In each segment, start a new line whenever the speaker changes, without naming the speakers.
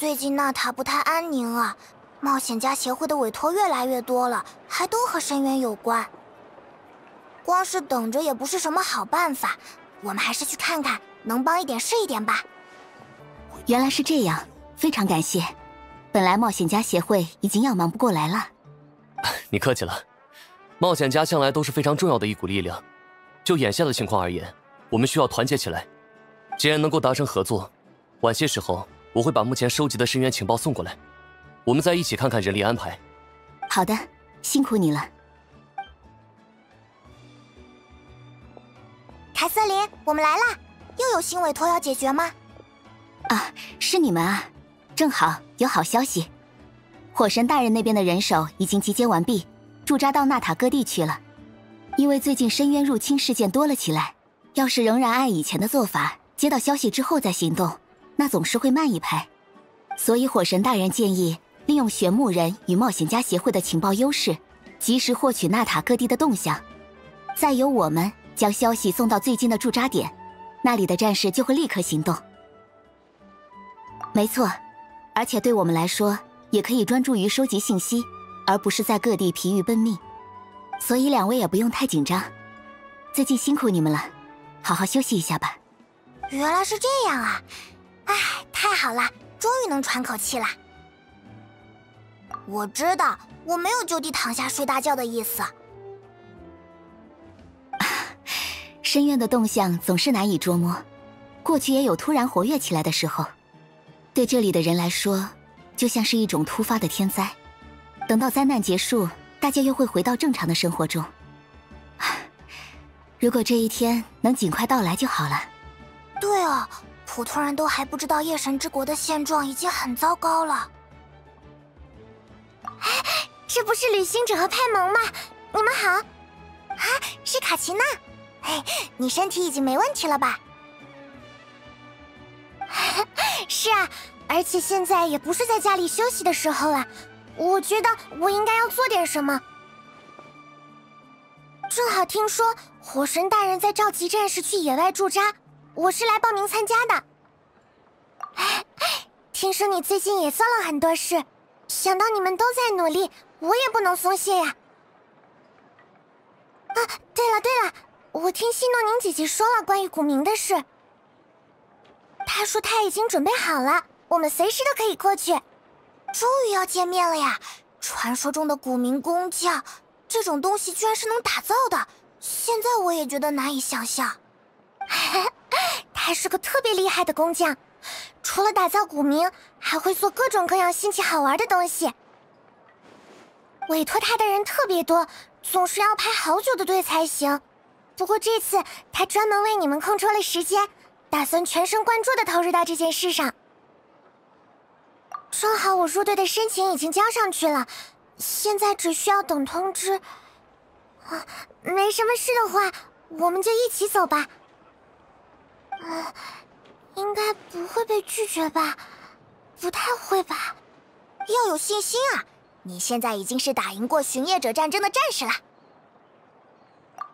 最近纳塔不太安宁啊，冒险家协会的委托越来越多了，还都和深渊有关。光是等着也不是什么好办法，我们还是去看看，能帮一点是一点吧。
原来是这样，非常感谢。本来冒险家协会已经要忙不过来了。
你客气了，冒险家向来都是非常重要的一股力量。就眼下的情况而言，我们需要团结起来。既然能够达成合作，晚些时候我会把目前收集的深渊情报送过来，我们再一起看看人力安排。
好的，辛苦你了，
凯瑟琳，我们来啦！又有新委托要解决吗？
啊，是你们啊！正好有好消息，火神大人那边的人手已经集结完毕，驻扎到纳塔各地去了。因为最近深渊入侵事件多了起来，要是仍然按以前的做法，接到消息之后再行动，那总是会慢一拍。所以火神大人建议利用玄牧人与冒险家协会的情报优势，及时获取纳塔各地的动向，再由我们将消息送到最近的驻扎点，那里的战士就会立刻行动。没错，而且对我们来说，也可以专注于收集信息，而不是在各地疲于奔命。所以两位也不用太紧张，最近辛苦你们了，好好休息一下吧。
原来是这样啊！哎，太好了，终于能喘口气了。我知道，我没有就地躺下睡大觉的意思。
深渊的动向总是难以捉摸，过去也有突然活跃起来的时候。对这里的人来说，就像是一种突发的天灾。等到灾难结束。大家又会回到正常的生活中。如果这一天能尽快到来就好了。
对啊，普通人都还不知道夜神之国的现状已经很糟糕了。这不是旅行者和派蒙吗？你们好。啊，是卡奇娜。哎，你身体已经没问题了吧？是啊，而且现在也不是在家里休息的时候了。我觉得我应该要做点什么。正好听说火神大人在召集战士去野外驻扎，我是来报名参加的。听说你最近也做了很多事，想到你们都在努力，我也不能松懈呀。啊，对了对了，我听西诺宁姐姐说了关于古明的事，她说她已经准备好了，我们随时都可以过去。终于要见面了呀！传说中的古明工匠，这种东西居然是能打造的，现在我也觉得难以想象。他是个特别厉害的工匠，除了打造古明，还会做各种各样新奇好玩的东西。委托他的人特别多，总是要排好久的队才行。不过这次他专门为你们空出了时间，打算全神贯注的投入到这件事上。正好我入队的申请已经交上去了，现在只需要等通知。啊，没什么事的话，我们就一起走吧。啊，应该不会被拒绝吧？不太会吧？要有信心啊！你现在已经是打赢过巡夜者战争的战士了。我，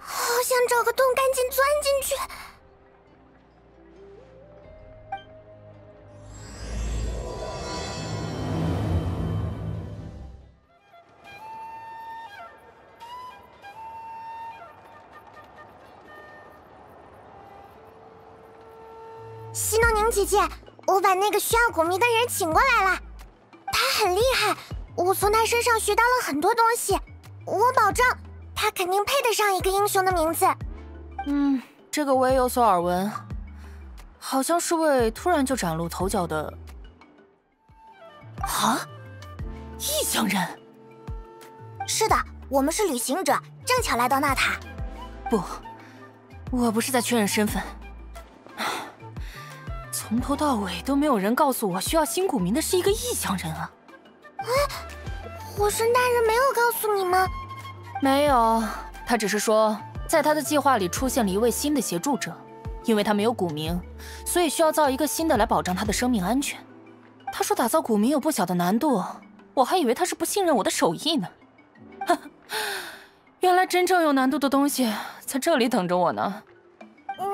好想找个洞，赶紧钻进去。姐姐，我把那个需要古迷的人请过来了。他很厉害，我从他身上学到了很多东西。我保证，他肯定配得上一个英雄的名字。
嗯，这个我也有所耳闻，好像是位突然就崭露头角的。啊，异乡人？
是的，我们是旅行者，正巧来到纳塔。
不，我不是在确认身份。从头到尾都没有人告诉我，需要新古民的是一个异乡人啊！
哎，火神大人没有告诉你吗？
没有，他只是说，在他的计划里出现了一位新的协助者，因为他没有古民，所以需要造一个新的来保障他的生命安全。他说打造古民有不小的难度，我还以为他是不信任我的手艺呢。哈，原来真正有难度的东西在这里等着我呢。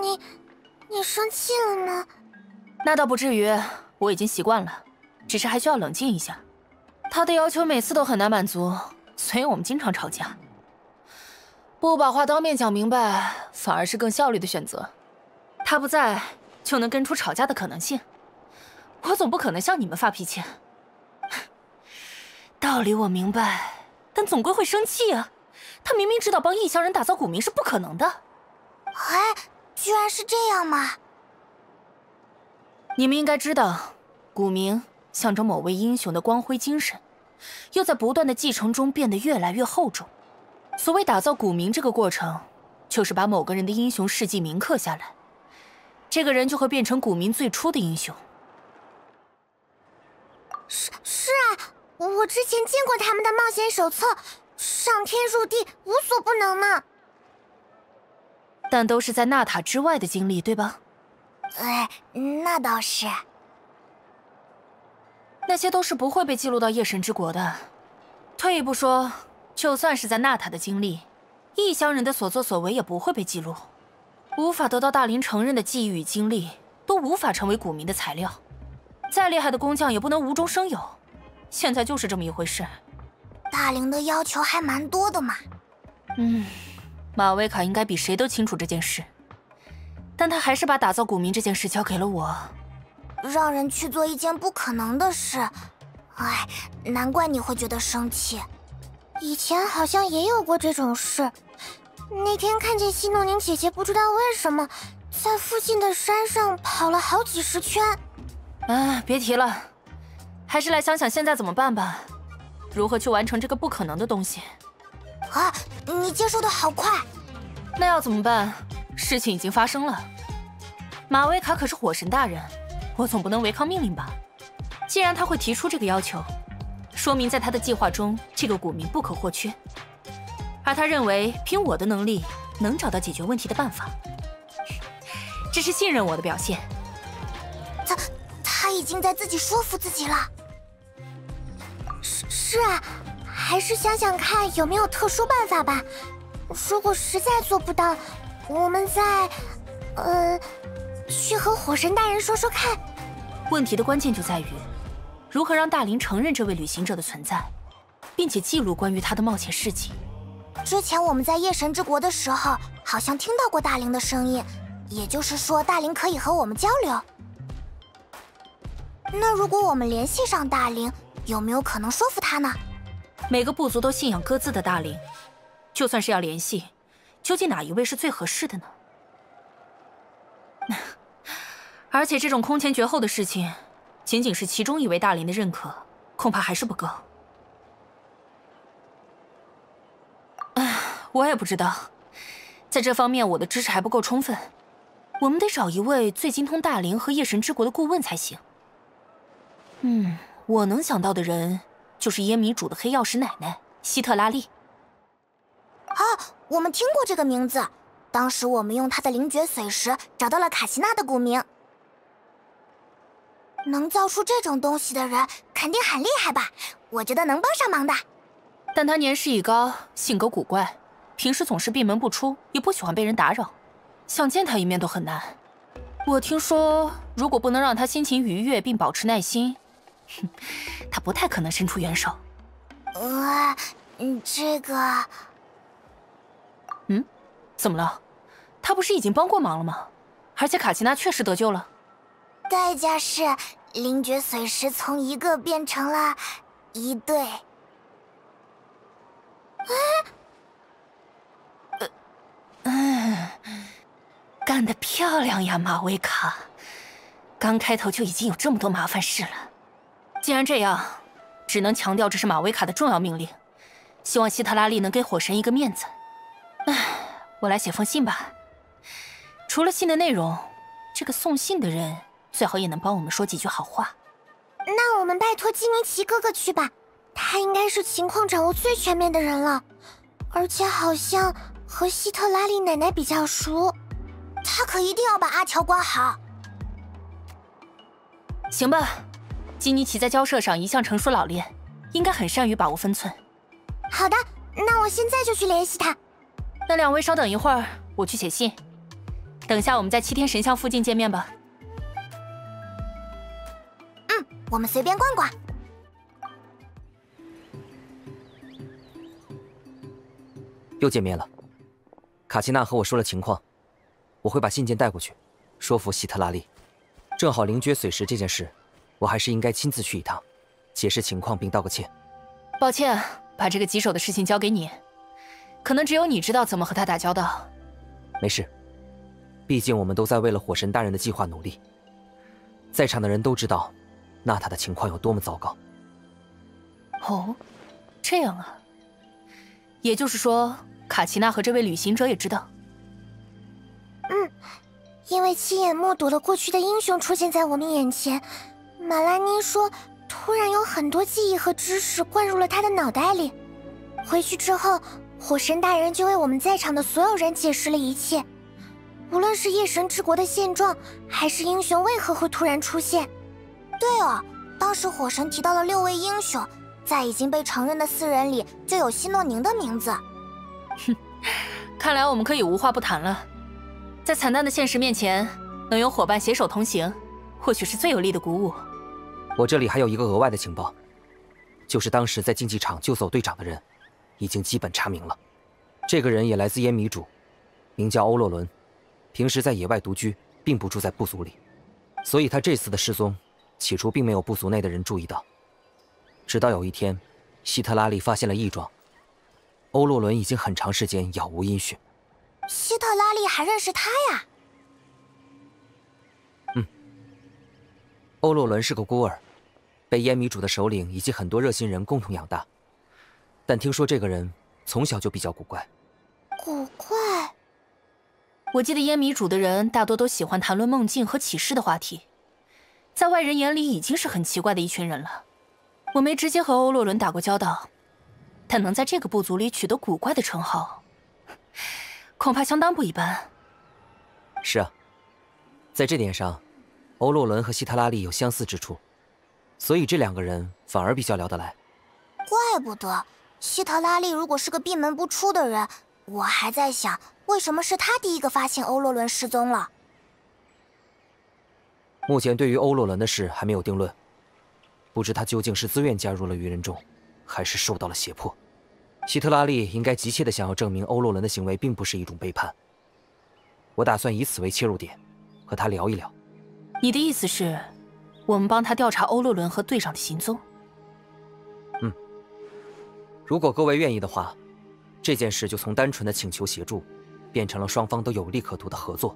你，你生气了吗？
那倒不至于，我已经习惯了，只是还需要冷静一下。他的要求每次都很难满足，所以我们经常吵架。不把话当面讲明白，反而是更效率的选择。他不在，就能跟出吵架的可能性。我总不可能向你们发脾气。道理我明白，但总归会生气啊。他明明知道帮异乡人打造古名是不可能的。
哎，居然是这样吗？
你们应该知道，古名象征某位英雄的光辉精神，又在不断的继承中变得越来越厚重。所谓打造古名这个过程，就是把某个人的英雄事迹铭刻下来，这个人就会变成古名最初的英雄。
是是啊，我之前见过他们的冒险手册，上天入地无所不能呢。
但都是在纳塔之外的经历，对吧？
哎，那倒是。
那些都是不会被记录到夜神之国的。退一步说，就算是在纳塔的经历，异乡人的所作所为也不会被记录，无法得到大林承认的记忆与经历，都无法成为古民的材料。再厉害的工匠也不能无中生有。现在就是这么一回事。
大林的要求还蛮多的嘛。
嗯。马维卡应该比谁都清楚这件事，但他还是把打造古民这件事交给了我，
让人去做一件不可能的事。哎，难怪你会觉得生气。以前好像也有过这种事。那天看见西诺宁姐姐，不知道为什么在附近的山上跑了好几十圈。
哎，别提了，还是来想想现在怎么办吧。如何去完成这个不可能的东西？
啊，你接受的好快。
那要怎么办？事情已经发生了。马维卡可是火神大人，我总不能违抗命令吧？既然他会提出这个要求，说明在他的计划中，这个古民不可或缺。而他认为凭我的能力能找到解决问题的办法，这是信任我的表现。
他他已经在自己说服自己了。是是啊。还是想想看有没有特殊办法吧。如果实在做不到，我们再，呃，去和火神大人说说看。
问题的关键就在于，如何让大林承认这位旅行者的存在，并且记录关于他的冒险事迹。
之前我们在夜神之国的时候，好像听到过大林的声音，也就是说，大林可以和我们交流。那如果我们联系上大林，有没有可能说服他呢？
每个部族都信仰各自的大灵，就算是要联系，究竟哪一位是最合适的呢？而且这种空前绝后的事情，仅仅是其中一位大灵的认可，恐怕还是不够。唉，我也不知道，在这方面我的知识还不够充分。我们得找一位最精通大灵和夜神之国的顾问才行。嗯，我能想到的人。就是耶米主的黑曜石奶奶希特拉利。
啊，我们听过这个名字。当时我们用他的灵觉髓石找到了卡西娜的古名。能造出这种东西的人肯定很厉害吧？我觉得能帮上忙的。
但他年事已高，性格古怪，平时总是闭门不出，也不喜欢被人打扰，想见他一面都很难。我听说，如果不能让他心情愉悦并保持耐心。哼，他不太可能伸出援手。
呃，这个……
嗯，怎么了？他不是已经帮过忙了吗？而且卡奇娜确实得救了。
代价是灵觉髓石从一个变成了一对。
呃，嗯，干得漂亮呀，马维卡！刚开头就已经有这么多麻烦事了。既然这样，只能强调这是马维卡的重要命令，希望希特拉利能给火神一个面子。唉，我来写封信吧。除了信的内容，这个送信的人最好也能帮我们说几句好话。
那我们拜托基尼奇哥哥去吧，他应该是情况掌握最全面的人了，而且好像和希特拉利奶奶比较熟，他可一定要把阿乔管好。
行吧。基尼奇在交涉上一向成熟老练，应该很善于把握分寸。
好的，那我现在就去联系他。
那两位稍等一会儿，我去写信。等下我们在七天神像附近见面吧。
嗯，我们随便逛逛。
又见面了，卡奇娜和我说了情况，我会把信件带过去，说服希特拉利。正好灵爵髓石这件事，我还是应该亲自去一趟，解释情况并道个歉。
抱歉，把这个棘手的事情交给你，可能只有你知道怎么和他打交道。
没事，毕竟我们都在为了火神大人的计划努力。在场的人都知道，娜塔的情况有多么糟糕。
哦，这样啊。也就是说，卡奇娜和这位旅行者也知道。
嗯，因为亲眼目睹了过去的英雄出现在我们眼前，马拉尼说，突然有很多记忆和知识灌入了他的脑袋里。回去之后，火神大人就为我们在场的所有人解释了一切，无论是夜神之国的现状，还是英雄为何会突然出现。对哦，当时火神提到了六位英雄。在已经被承认的四人里，就有希诺宁的名字。
哼，看来我们可以无话不谈了。在惨淡的现实面前，能有伙伴携手同行，或许是最有力的鼓舞。
我这里还有一个额外的情报，就是当时在竞技场救走队长的人，已经基本查明了。这个人也来自烟迷主，名叫欧洛伦，平时在野外独居，并不住在部族里，所以他这次的失踪，起初并没有部族内的人注意到。直到有一天，希特拉利发现了异状，欧洛伦已经很长时间杳无音讯。
希特拉利还认识他呀？
嗯，欧洛伦是个孤儿，被烟迷主的首领以及很多热心人共同养大。但听说这个人从小就比较古怪。
古怪？
我记得烟迷主的人大多都喜欢谈论梦境和启示的话题，在外人眼里已经是很奇怪的一群人了。我没直接和欧洛伦打过交道，但能在这个部族里取得古怪的称号，恐怕相当不一般。
是啊，在这点上，欧洛伦和希特拉利有相似之处，所以这两个人反而比较聊得来。
怪不得希特拉利如果是个闭门不出的人，我还在想为什么是他第一个发现欧洛伦失踪了。
目前对于欧洛伦的事还没有定论。不知他究竟是自愿加入了愚人众，还是受到了胁迫。希特拉利应该急切的想要证明欧洛伦的行为并不是一种背叛。我打算以此为切入点，和他聊一聊。
你的意思是，我们帮他调查欧洛伦和队长的行踪？
嗯。如果各位愿意的话，这件事就从单纯的请求协助，变成了双方都有利可图的合作。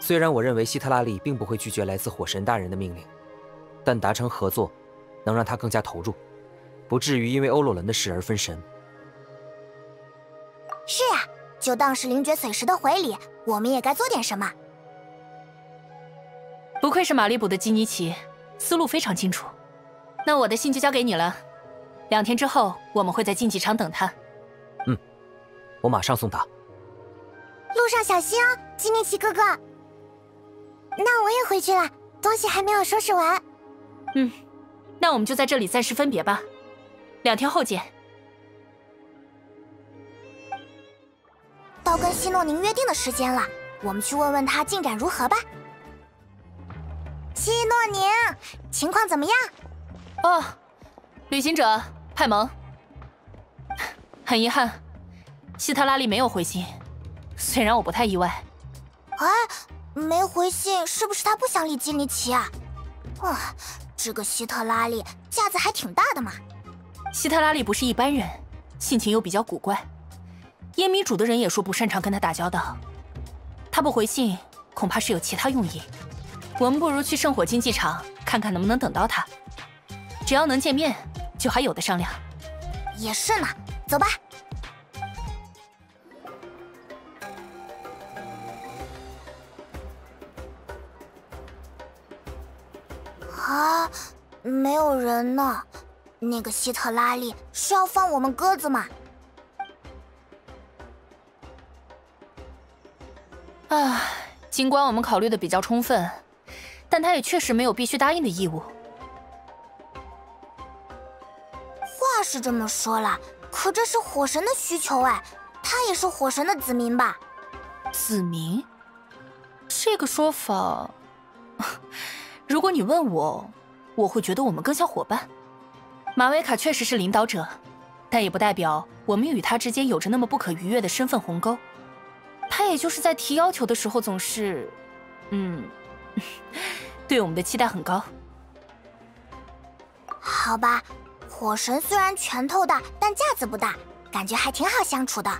虽然我认为希特拉利并不会拒绝来自火神大人的命令，但达成合作。能让他更加投入，不至于因为欧洛伦的事而分神。
是呀，就当是灵爵髓石的回礼，我们也该做点什么。
不愧是玛丽卜的基尼奇，思路非常清楚。那我的信就交给你了，两天之后我们会在竞技场等他。
嗯，我马上送他。
路上小心哦，基尼奇哥哥。那我也回去了，东西还没有收拾完。
嗯。那我们就在这里暂时分别吧，两天后见。
到跟希诺宁约定的时间了，我们去问问他进展如何吧。希诺宁，情况怎么样？
哦，旅行者派蒙。很遗憾，希特拉利没有回信，虽然我不太意外。
哎，没回信，是不是他不想理基尼奇啊？啊。这个希特拉利架子还挺大的嘛！
希特拉利不是一般人，性情又比较古怪，烟迷主的人也说不擅长跟他打交道。他不回信，恐怕是有其他用意。我们不如去圣火竞技场看看能不能等到他。只要能见面，就还有的商量。
也是呢，走吧。啊，没有人呢。那个希特拉利是要放我们鸽子吗？
啊，尽管我们考虑的比较充分，但他也确实没有必须答应的义务。
是这么说了，可这是火神的需求哎，他也是火神的子民吧？
子民？这个说法，如果你问我，我会觉得我们更像伙伴。马维卡确实是领导者，但也不代表我们与他之间有着那么不可逾越的身份鸿沟。他也就是在提要求的时候，总是，嗯，对我们的期待很高。
好吧，火神虽然拳头大，但架子不大，感觉还挺好相处的。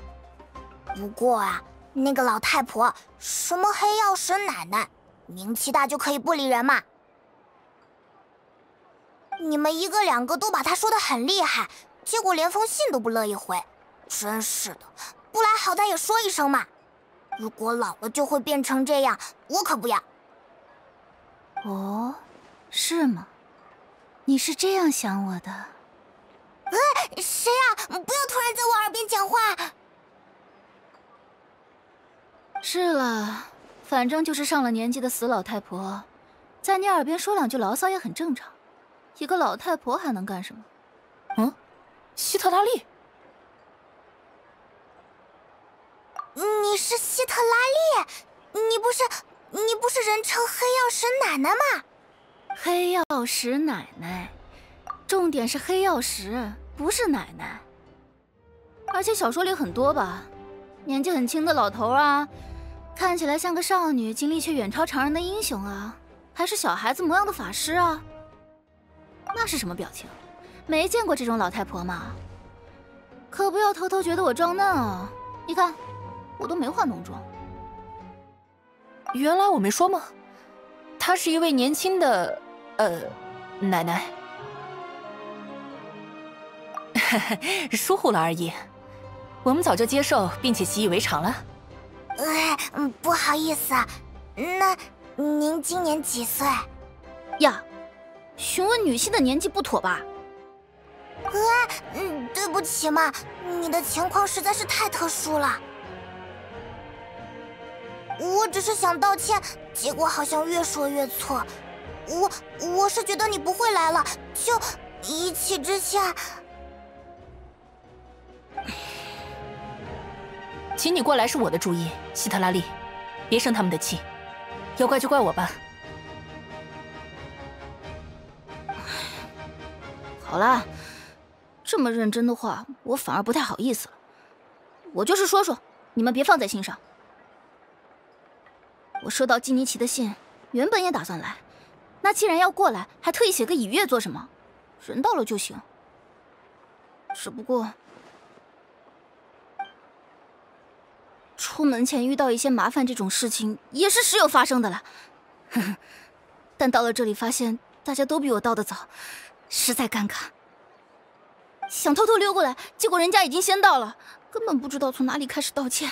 不过啊，那个老太婆，什么黑曜石奶奶，名气大就可以不理人吗？你们一个两个都把她说的很厉害，结果连封信都不乐意回，真是的，不来好歹也说一声嘛。如果老了就会变成这样，我可不要。
哦，是吗？你是这样想我的？
哎，谁啊？不要突然在我耳边讲话。
是了，反正就是上了年纪的死老太婆，在你耳边说两句牢骚也很正常。一个老太婆还能干什么？
嗯，希特拉利。
你是希特拉利？你不是你不是人称黑曜石奶奶吗？
黑曜石奶奶，重点是黑曜石，不是奶奶。而且小说里很多吧，年纪很轻的老头啊，看起来像个少女，经历却远超常人的英雄啊，还是小孩子模样的法师啊。那是什么表情？没见过这种老太婆吗？可不要偷偷觉得我装嫩啊！你看。我都没化浓妆，
原来我没说吗？她是一位年轻的，呃，奶奶，疏忽了而已。我们早就接受并且习以为常了。
哎，不好意思，那您今年几岁？
呀，询问女性的年纪不妥吧？
哎，嗯，对不起嘛，你的情况实在是太特殊了。我只是想道歉，结果好像越说越错。我我是觉得你不会来了，就一气之下，
请你过来是我的主意，希特拉利，别生他们的气，要怪就怪我吧。
好了，这么认真的话，我反而不太好意思了。我就是说说，你们别放在心上。我收到基尼奇的信，原本也打算来。那既然要过来，还特意写个已阅做什么？人到了就行。只不过出门前遇到一些麻烦，这种事情也是时有发生的了。但到了这里，发现大家都比我到的早，实在尴尬。想偷偷溜过来，结果人家已经先到了，根本不知道从哪里开始道歉。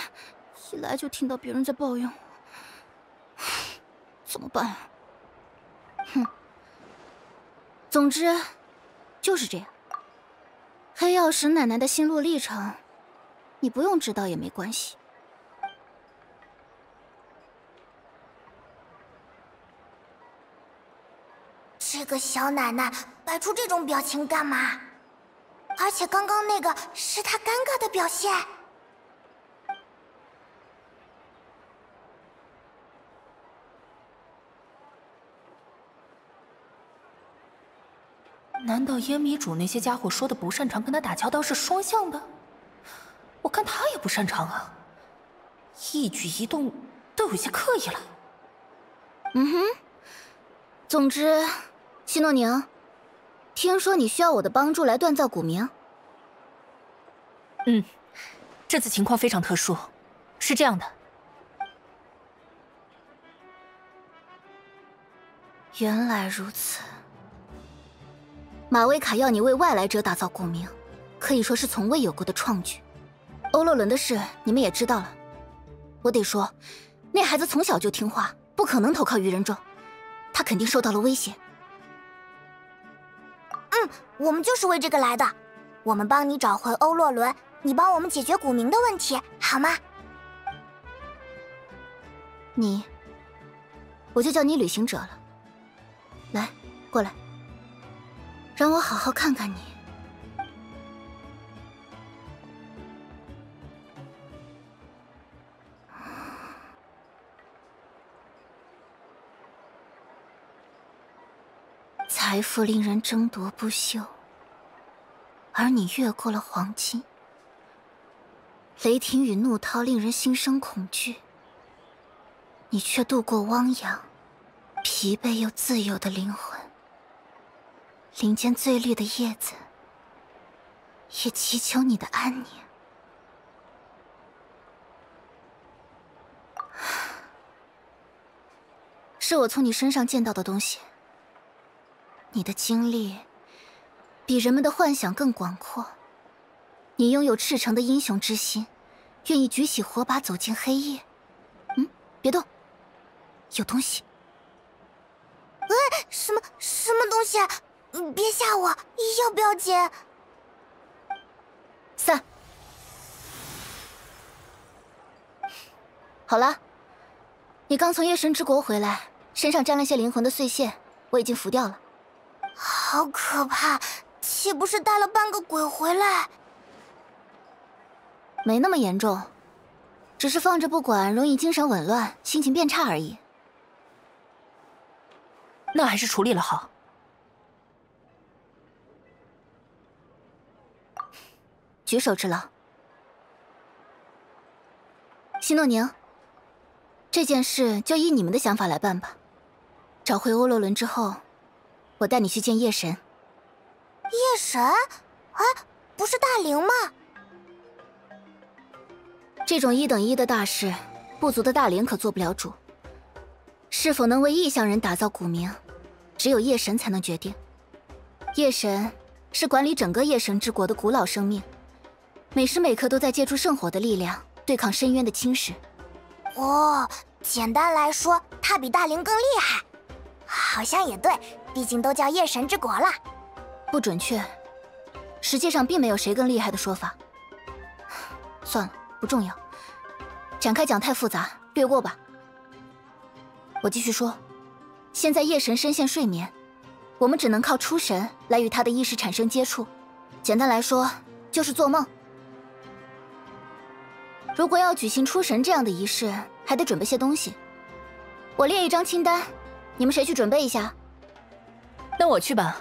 一来就听到别人在抱怨。怎么办啊？哼，总之就是这样。黑曜石奶奶的心路历程，你不用知道也没关系。
这个小奶奶摆出这种表情干嘛？而且刚刚那个是她尴尬的表现。
难道烟迷主那些家伙说的不擅长跟他打交道是双向的？我看他也不擅长啊，一举一动都有些刻意了。
嗯哼。总之，希诺宁，听说你需要我的帮助来锻造古名。
嗯，这次情况非常特殊，是这样的。
原来如此。马维卡要你为外来者打造古名，可以说是从未有过的创举。欧洛伦的事你们也知道了，我得说，那孩子从小就听话，不可能投靠愚人众，他肯定受到了威胁。
嗯，我们就是为这个来的，我们帮你找回欧洛伦，你帮我们解决古明的问题，好吗？
你，我就叫你旅行者了。来，过来。让我好好看看你。财富令人争夺不休，而你越过了黄金。雷霆与怒涛令人心生恐惧，你却渡过汪洋，疲惫又自由的灵魂。林间最绿的叶子，也祈求你的安宁。是我从你身上见到的东西。你的经历比人们的幻想更广阔。你拥有赤诚的英雄之心，愿意举起火把走进黑夜。嗯，别动，有东西。
哎，什么什么东西？你别吓我，要不要紧？
散。好了，你刚从夜神之国回来，身上沾了些灵魂的碎屑，我已经拂掉了。
好可怕！岂不是带了半个鬼回来？
没那么严重，只是放着不管，容易精神紊乱、心情变差而已。
那还是处理了好。
举手之劳。西诺宁，这件事就依你们的想法来办吧。找回欧洛伦之后，我带你去见夜神。
夜神？哎，不是大灵吗？
这种一等一的大事，部族的大灵可做不了主。是否能为异乡人打造古名，只有夜神才能决定。夜神是管理整个夜神之国的古老生命，每时每刻都在借助圣火的力量对抗深渊的侵蚀。
哦，简单来说，他比大灵更厉害。好像也对，毕竟都叫夜神之国了。
不准确，实际上并没有谁更厉害的说法。算了。不重要，展开讲太复杂，略过吧。我继续说，现在夜神深陷睡眠，我们只能靠出神来与他的意识产生接触。简单来说，就是做梦。如果要举行出神这样的仪式，还得准备些东西。我列一张清单，你们谁去准备一下？
那我去吧，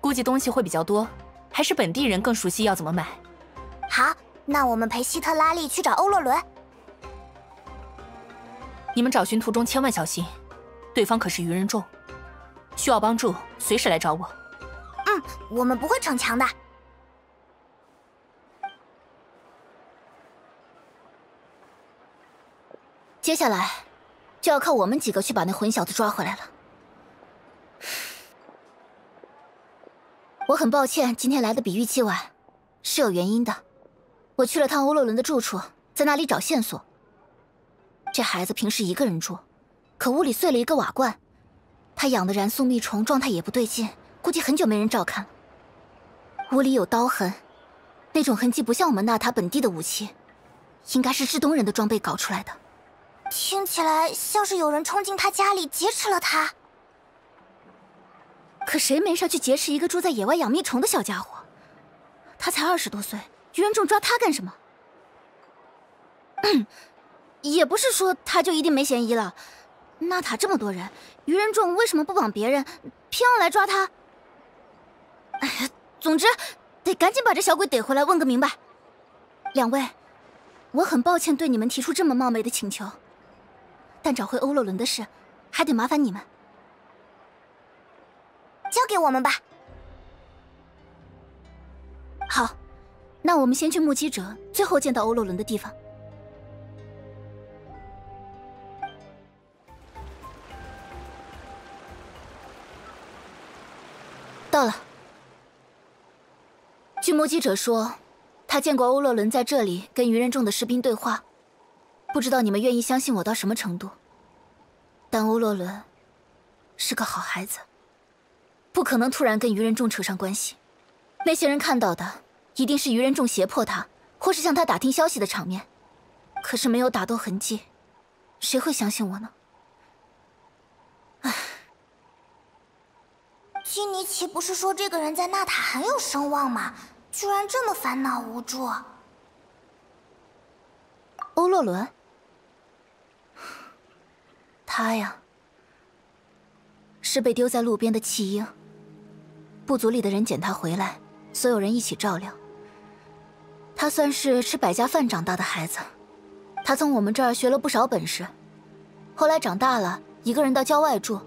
估计东西会比较多，还是本地人更熟悉要怎么买。
好。那我们陪希特拉利去找欧洛伦。
你们找寻途中千万小心，对方可是愚人众，需要帮助随时来找我。
嗯，我们不会逞强的。
接下来就要靠我们几个去把那混小子抓回来了。我很抱歉今天来的比预期晚，是有原因的。我去了趟欧洛伦的住处，在那里找线索。这孩子平时一个人住，可屋里碎了一个瓦罐，他养的燃素蜜虫状态也不对劲，估计很久没人照看了。屋里有刀痕，那种痕迹不像我们纳塔本地的武器，应该是至东人的装备搞出来的。
听起来像是有人冲进他家里劫持了他。
可谁没事去劫持一个住在野外养蜜虫的小家伙？他才二十多岁。愚人众抓他干什么？也不是说他就一定没嫌疑了。纳塔这么多人，愚人众为什么不绑别人，偏要来抓他？哎呀，总之得赶紧把这小鬼逮回来，问个明白。两位，我很抱歉对你们提出这么冒昧的请求，但找回欧洛伦的事，还得麻烦你们。
交给我们吧。
好。那我们先去目击者最后见到欧洛伦的地方。到了。据目击者说，他见过欧洛伦在这里跟愚人众的士兵对话。不知道你们愿意相信我到什么程度？但欧洛伦是个好孩子，不可能突然跟愚人众扯上关系。那些人看到的。一定是愚人众胁迫他，或是向他打听消息的场面。可是没有打斗痕迹，谁会相信我呢？唉，
基尼奇不是说这个人在纳塔很有声望吗？居然这么烦恼无助。
欧洛伦，他呀，是被丢在路边的弃婴，部族里的人捡他回来，所有人一起照料。他算是吃百家饭长大的孩子，他从我们这儿学了不少本事。后来长大了，一个人到郊外住，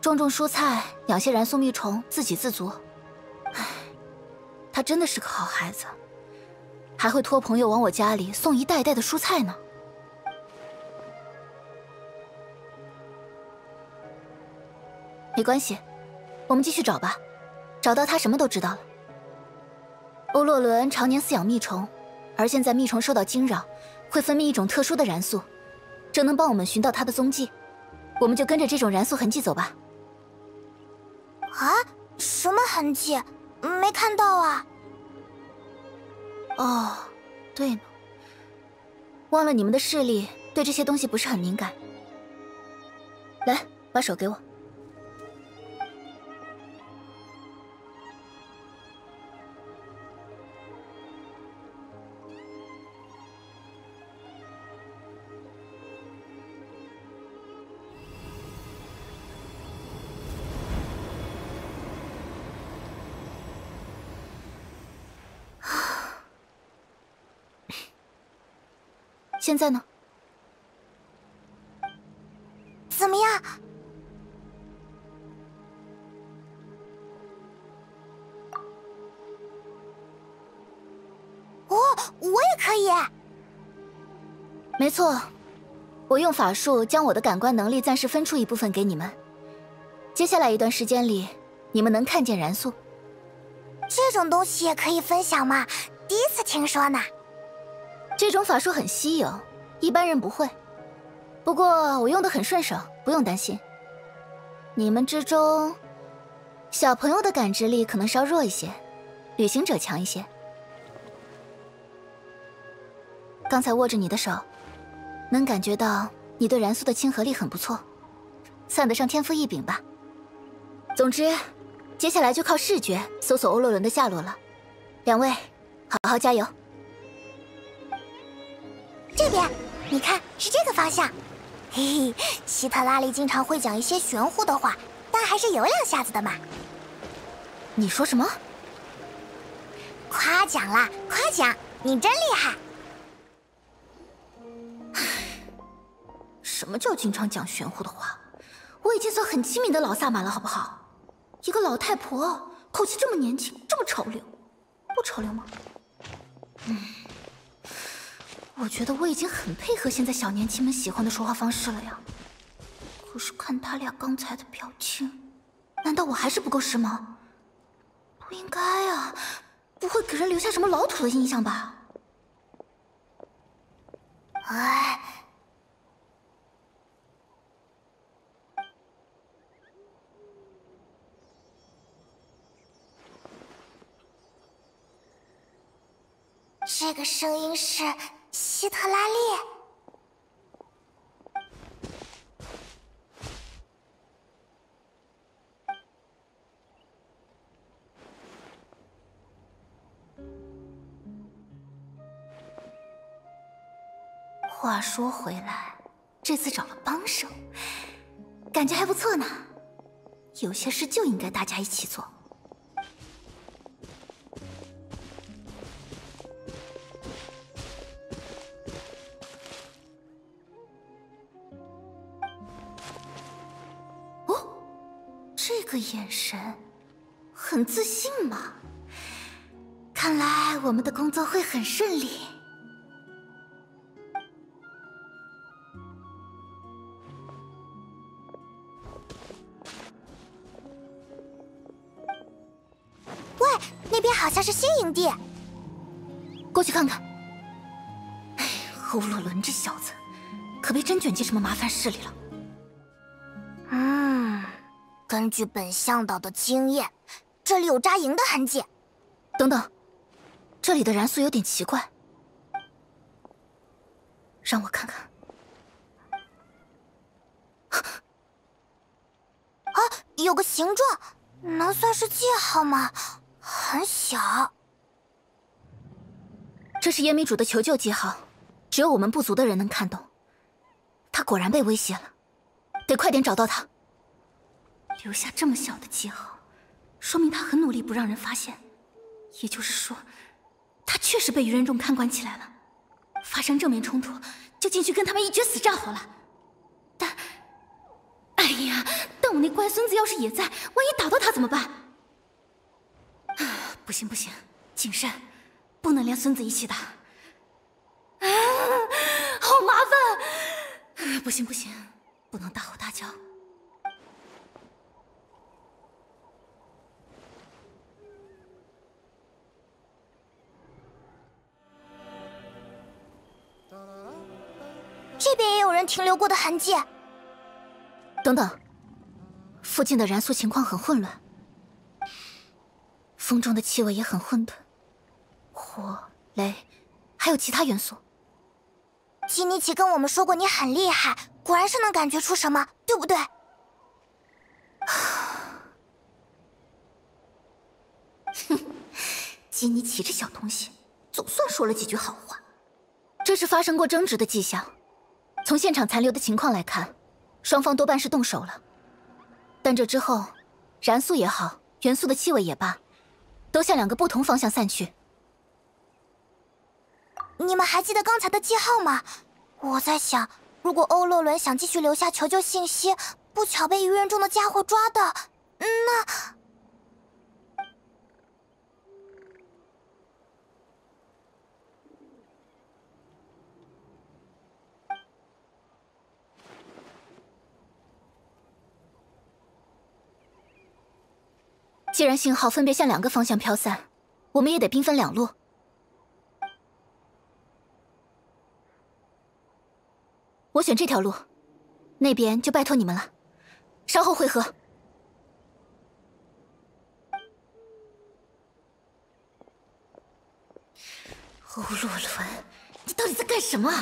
种种蔬菜，养些燃素蜜虫，自给自足。唉，他真的是个好孩子，还会托朋友往我家里送一袋袋的蔬菜呢。没关系，我们继续找吧。找到他，什么都知道了。欧洛伦常年饲养蜜虫，而现在蜜虫受到惊扰，会分泌一种特殊的燃素，这能帮我们寻到他的踪迹。我们就跟着这种燃素痕迹走吧。
啊？什么痕迹？没看到啊。
哦，对呢，忘了你们的视力对这些东西不是很敏感。来，把手给我。现在呢？
怎么样？哦，我也可以。
没错，我用法术将我的感官能力暂时分出一部分给你们。接下来一段时间里，你们能看见燃素。
这种东西也可以分享吗？第一次听说呢。
这种法术很稀有，一般人不会。不过我用的很顺手，不用担心。你们之中，小朋友的感知力可能稍弱一些，旅行者强一些。刚才握着你的手，能感觉到你对燃素的亲和力很不错，算得上天赋异禀吧。总之，接下来就靠视觉搜索欧洛伦的下落了。两位，好好加油！
这边，你看是这个方向。嘿嘿，希特拉里经常会讲一些玄乎的话，但还是有两下子的嘛。
你说什么？
夸奖啦，夸奖！你真厉害。
什么叫经常讲玄乎的话？我已经算很亲民的老萨满了，好不好？一个老太婆，口气这么年轻，这么潮流，不潮流吗？嗯。我觉得我已经很配合现在小年轻们喜欢的说话方式了呀。可是看他俩刚才的表情，难道我还是不够时髦？不应该啊，不会给人留下什么老土的印象吧？哎，
这个声音是。希特拉利。
话说回来，这次找了帮手，感觉还不错呢。有些事就应该大家一起做。个眼神，很自信嘛。看来我们的工作会很顺利。
喂，那边好像是新营地，
过去看看。哎，欧洛伦这小子，可别真卷进什么麻烦事里了。
根据本向导的经验，这里有扎营的痕迹。
等等，这里的燃素有点奇怪，让我看看。
啊，有个形状，能算是记号吗？很小。
这是烟迷主的求救记号，只有我们部族的人能看懂。他果然被威胁了，得快点找到他。留下这么小的记号，说明他很努力不让人发现。也就是说，他确实被愚人众看管起来了。发生正面冲突，就进去跟他们一决死战好了。但，哎呀，但我那乖孙子要是也在，万一打到他怎么办？啊，不行不行，谨慎，不能连孙子一起打。啊，好麻烦！不行不行，不能大吼大叫。
边也有人停留过的痕迹。
等等，附近的燃素情况很混乱，风中的气味也很混沌，火、雷，还有其他元素。
基尼奇跟我们说过你很厉害，果然是能感觉出什么，对不对？
哼，基尼奇这小东西，总算说了几句好话。这是发生过争执的迹象。从现场残留的情况来看，双方多半是动手了。但这之后，燃素也好，元素的气味也罢，都向两个不同方向散去。
你们还记得刚才的记号吗？我在想，如果欧洛伦想继续留下求救信息，不巧被愚人中的家伙抓到，那……
既然信号分别向两个方向飘散，我们也得兵分两路。我选这条路，那边就拜托你们了。稍后会合。欧洛伦，你到底在干什么？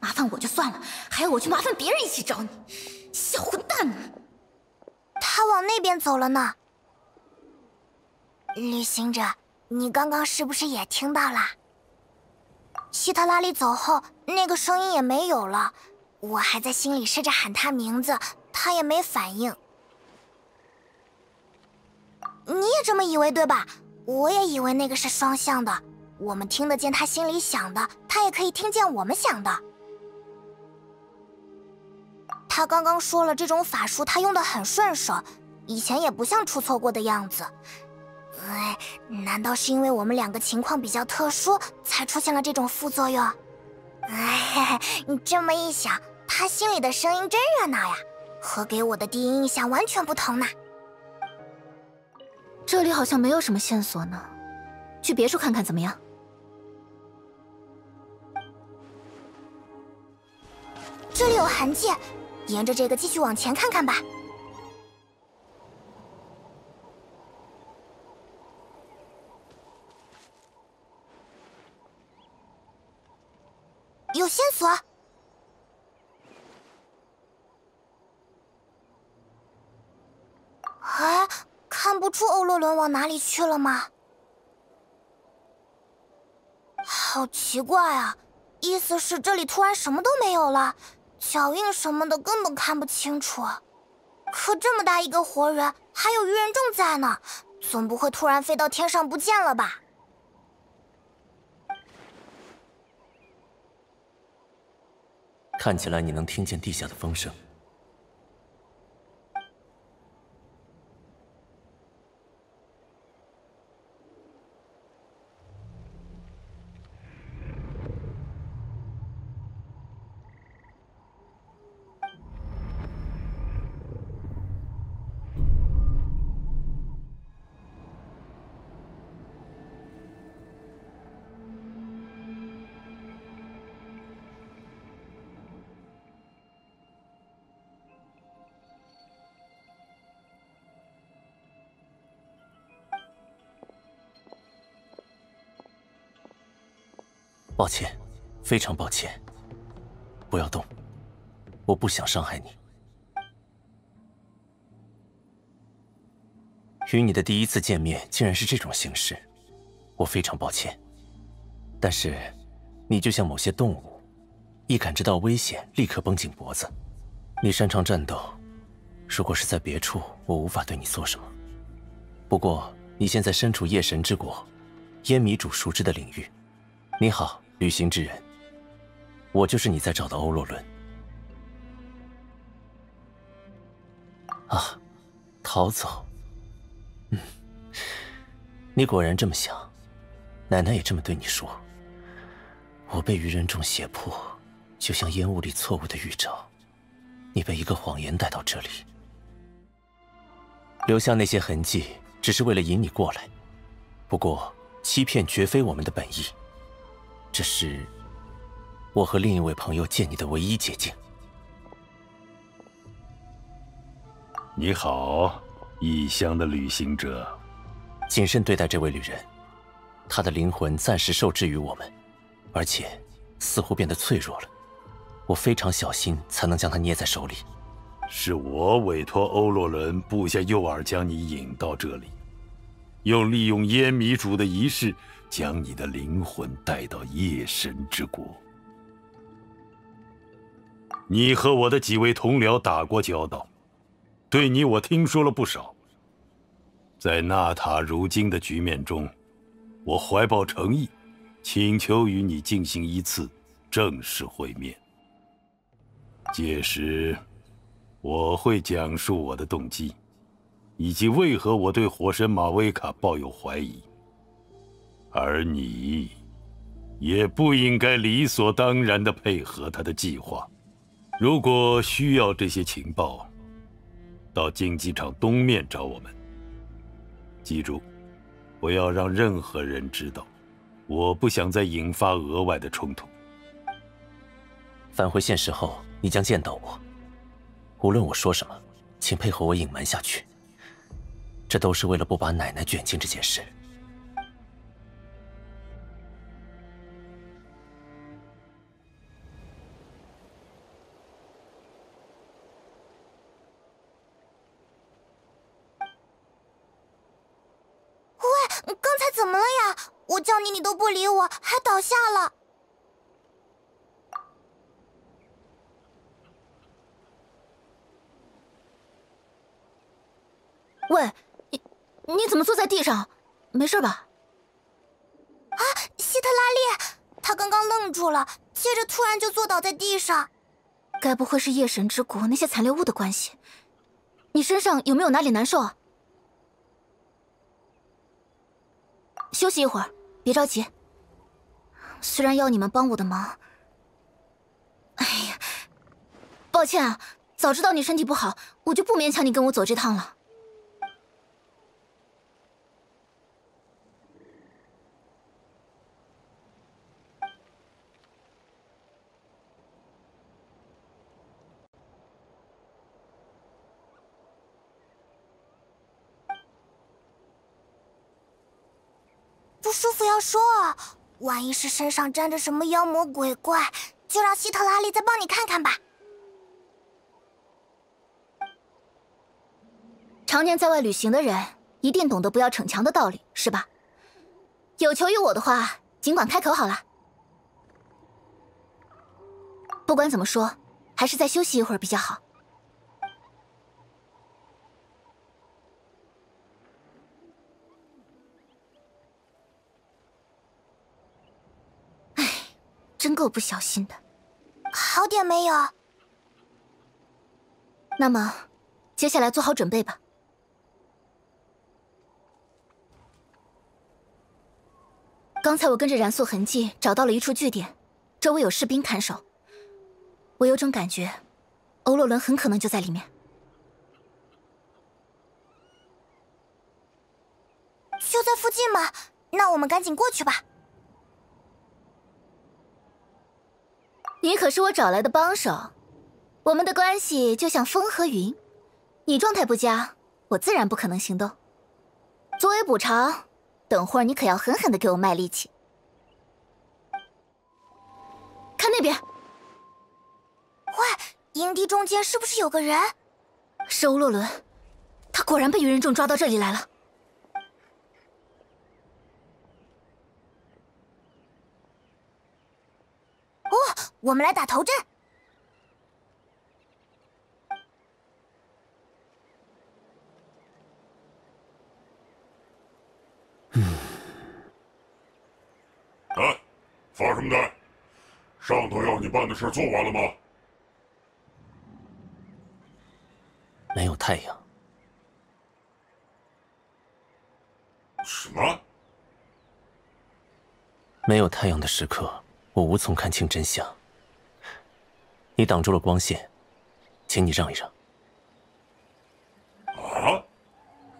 麻烦我就算了，还要我去麻烦别人一起找你，小混蛋！
他往那边走了呢。旅行者，你刚刚是不是也听到了？希特拉里走后，那个声音也没有了。我还在心里试着喊他名字，他也没反应。你也这么以为对吧？我也以为那个是双向的，我们听得见他心里想的，他也可以听见我们想的。他刚刚说了，这种法术他用的很顺手，以前也不像出错过的样子。哎，难道是因为我们两个情况比较特殊，才出现了这种副作用？哎，你这么一想，他心里的声音真热闹呀，和给我的第一印象完全不同呢。
这里好像没有什么线索呢，去别处看看怎么样？
这里有痕迹，沿着这个继续往前看看吧。有线索？哎，看不出欧洛伦往哪里去了吗？好奇怪啊！意思是这里突然什么都没有了，脚印什么的根本看不清楚。可这么大一个活人，还有愚人众在呢，总不会突然飞到天上不见了吧？
看起来你能听见地下的风声。抱歉，非常抱歉。不要动，我不想伤害你。与你的第一次见面竟然是这种形式，我非常抱歉。但是，你就像某些动物，一感知到危险立刻绷紧脖子。你擅长战斗，如果是在别处，我无法对你做什么。
不过你现在身处夜神之国，烟迷主熟知的领域。你好，旅行之人，我就是你在找的欧洛伦。啊，逃走。嗯，你果然这么想，奶奶也这么对你说。我被愚人众胁迫，就像烟雾里错误的预兆。你被一个谎言带到这里，留下那些痕迹，只是为了引你过来。不过，欺骗绝非我们的本意。这是我和另一位朋友见你的唯一捷径。
你好，异乡的旅行者。
谨慎对待这位旅人，他的灵魂暂时受制于我们，而且似乎变得脆弱了。我非常小心，才能将他捏在手里。
是我委托欧洛伦布下诱饵，将你引到这里，又利用烟迷主的仪式，将你的灵魂带到夜神之国。你和我的几位同僚打过交道，对你我听说了不少。在纳塔如今的局面中，我怀抱诚意，请求与你进行一次正式会面。届时，我会讲述我的动机，以及为何我对火神马威卡抱有怀疑。而你，也不应该理所当然的配合他的计划。如果需要这些情报，到竞技场东面找我们。记住，不要让任何人知道。我不想再引发额外的冲突。
返回现实后。你将见到我，无论我说什么，请配合我隐瞒下去。这都是为了不把奶奶卷进这件事。
不理我，还倒下了。
喂，你你怎么坐在地上？没事吧？
啊，希特拉利，他刚刚愣住了，接着突然就坐倒在地上。
该不会是夜神之国那些残留物的关系？你身上有没有哪里难受啊？休息一会儿，别着急。虽然要你们帮我的忙，哎呀，抱歉啊，早知道你身体不好，我就不勉强你跟我走这趟了。
不舒服要说啊，万一是身上沾着什么妖魔鬼怪，就让希特拉利再帮你看看吧。
常年在外旅行的人一定懂得不要逞强的道理，是吧？有求于我的话，尽管开口好了。不管怎么说，还是再休息一会儿比较好。真够不小心的，
好点没有？
那么，接下来做好准备吧。刚才我跟着染素痕迹找到了一处据点，周围有士兵看守。我有种感觉，欧洛伦很可能就在里面。
就在附近吗？那我们赶紧过去吧。
你可是我找来的帮手，我们的关系就像风和云。你状态不佳，我自然不可能行动。作为补偿，等会儿你可要狠狠的给我卖力气。看那边，
喂，营地中间是不是有个人？
是欧洛伦，他果然被愚人众抓到这里来了。
哦我们来打头阵。嗯。
哎，发什么呆？上头要你办的事做完了吗？
没有太阳。
什么？
没有太阳的时刻，我无从看清真相。你挡住了光线，请你让一让。
啊？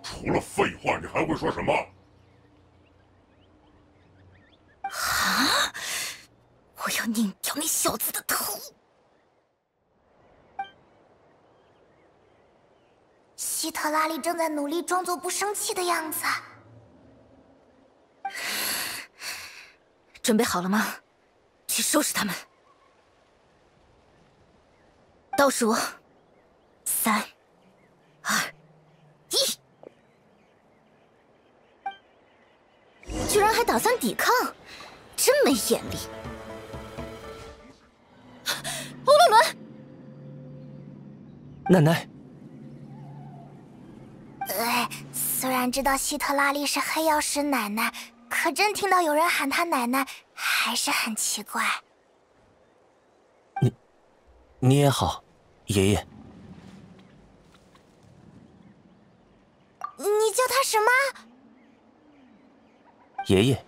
除了废话，你还会说什么？
啊！我要拧掉那小子的头！
希特拉利正在努力装作不生气的样子。
准备好了吗？去收拾他们！倒数，三、二、一！居然还打算抵抗，真没眼力！欧洛伦，
奶奶。
哎，虽然知道希特拉利是黑曜石奶奶。可真听到有人喊她奶奶，还是很奇怪。
你，你也好，爷爷。
你叫他什么？
爷爷。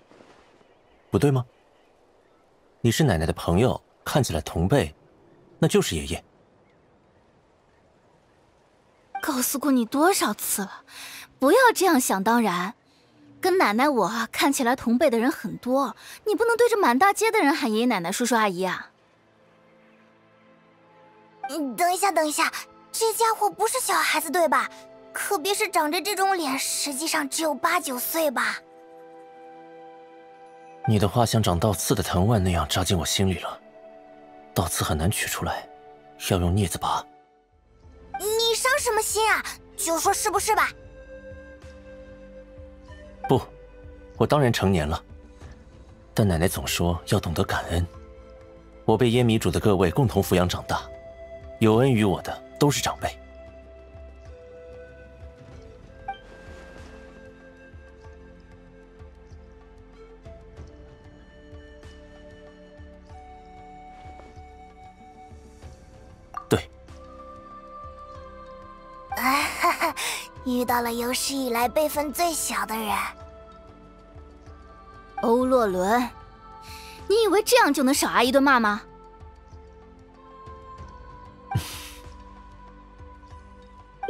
不对吗？你是奶奶的朋友，看起来同辈，那就是爷爷。
告诉过你多少次了，不要这样想当然。跟奶奶我看起来同辈的人很多，你不能对着满大街的人喊爷爷奶奶、叔叔阿姨啊！
嗯，等一下，等一下，这家伙不是小孩子对吧？可别是长着这种脸，实际上只有八九岁吧？
你的话像长倒刺的藤蔓那样扎进我心里了，倒刺很难取出来，要用镊子拔。
你伤什么心啊？就说是不是吧？
不，我当然成年了。但奶奶总说要懂得感恩。我被烟迷主的各位共同抚养长大，有恩于我的都是长辈。对。
哈哈，遇到了有史以来辈分最小的人。
欧洛伦，你以为这样就能少挨一顿骂吗？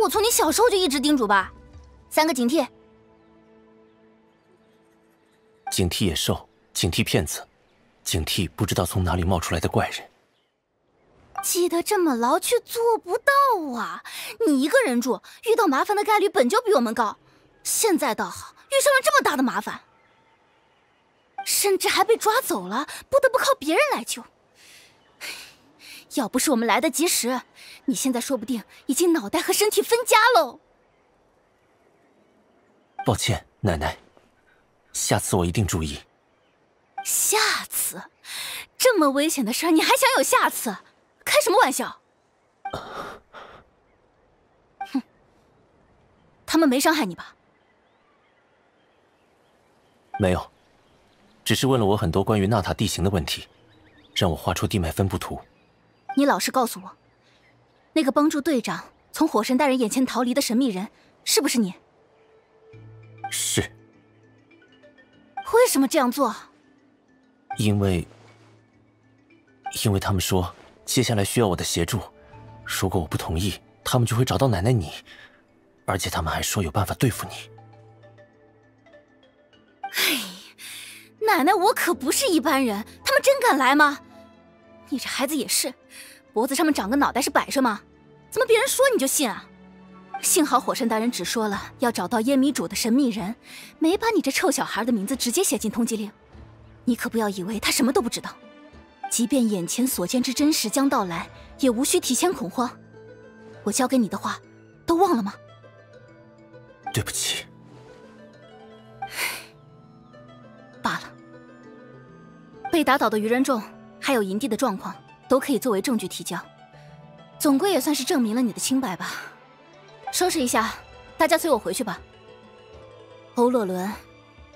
我从你小时候就一直叮嘱吧，三个警惕：
警惕野兽，警惕骗子，警惕不知道从哪里冒出来的怪人。
记得这么牢，却做不到啊！你一个人住，遇到麻烦的概率本就比我们高，现在倒好，遇上了这么大的麻烦。甚至还被抓走了，不得不靠别人来救。要不是我们来得及时，你现在说不定已经脑袋和身体分家喽。
抱歉，奶奶，下次我一定注意。
下次，这么危险的事儿你还想有下次？开什么玩笑？哼，他们没伤害你吧？
没有。只是问了我很多关于纳塔地形的问题，让我画出地脉分布图。
你老实告诉我，那个帮助队长从火神大人眼前逃离的神秘人，是不是你？
是。
为什么这样做？
因为，因为他们说接下来需要我的协助，如果我不同意，他们就会找到奶奶你，而且他们还说有办法对付你。
哎。奶奶，我可不是一般人，他们真敢来吗？你这孩子也是，脖子上面长个脑袋是摆设吗？怎么别人说你就信啊？幸好火神大人只说了要找到烟迷主的神秘人，没把你这臭小孩的名字直接写进通缉令。你可不要以为他什么都不知道，即便眼前所见之真实将到来，也无需提前恐慌。我教给你的话，都忘了吗？
对不起。
罢了，被打倒的愚人众还有营地的状况都可以作为证据提交，总归也算是证明了你的清白吧。收拾一下，大家随我回去吧。欧洛伦，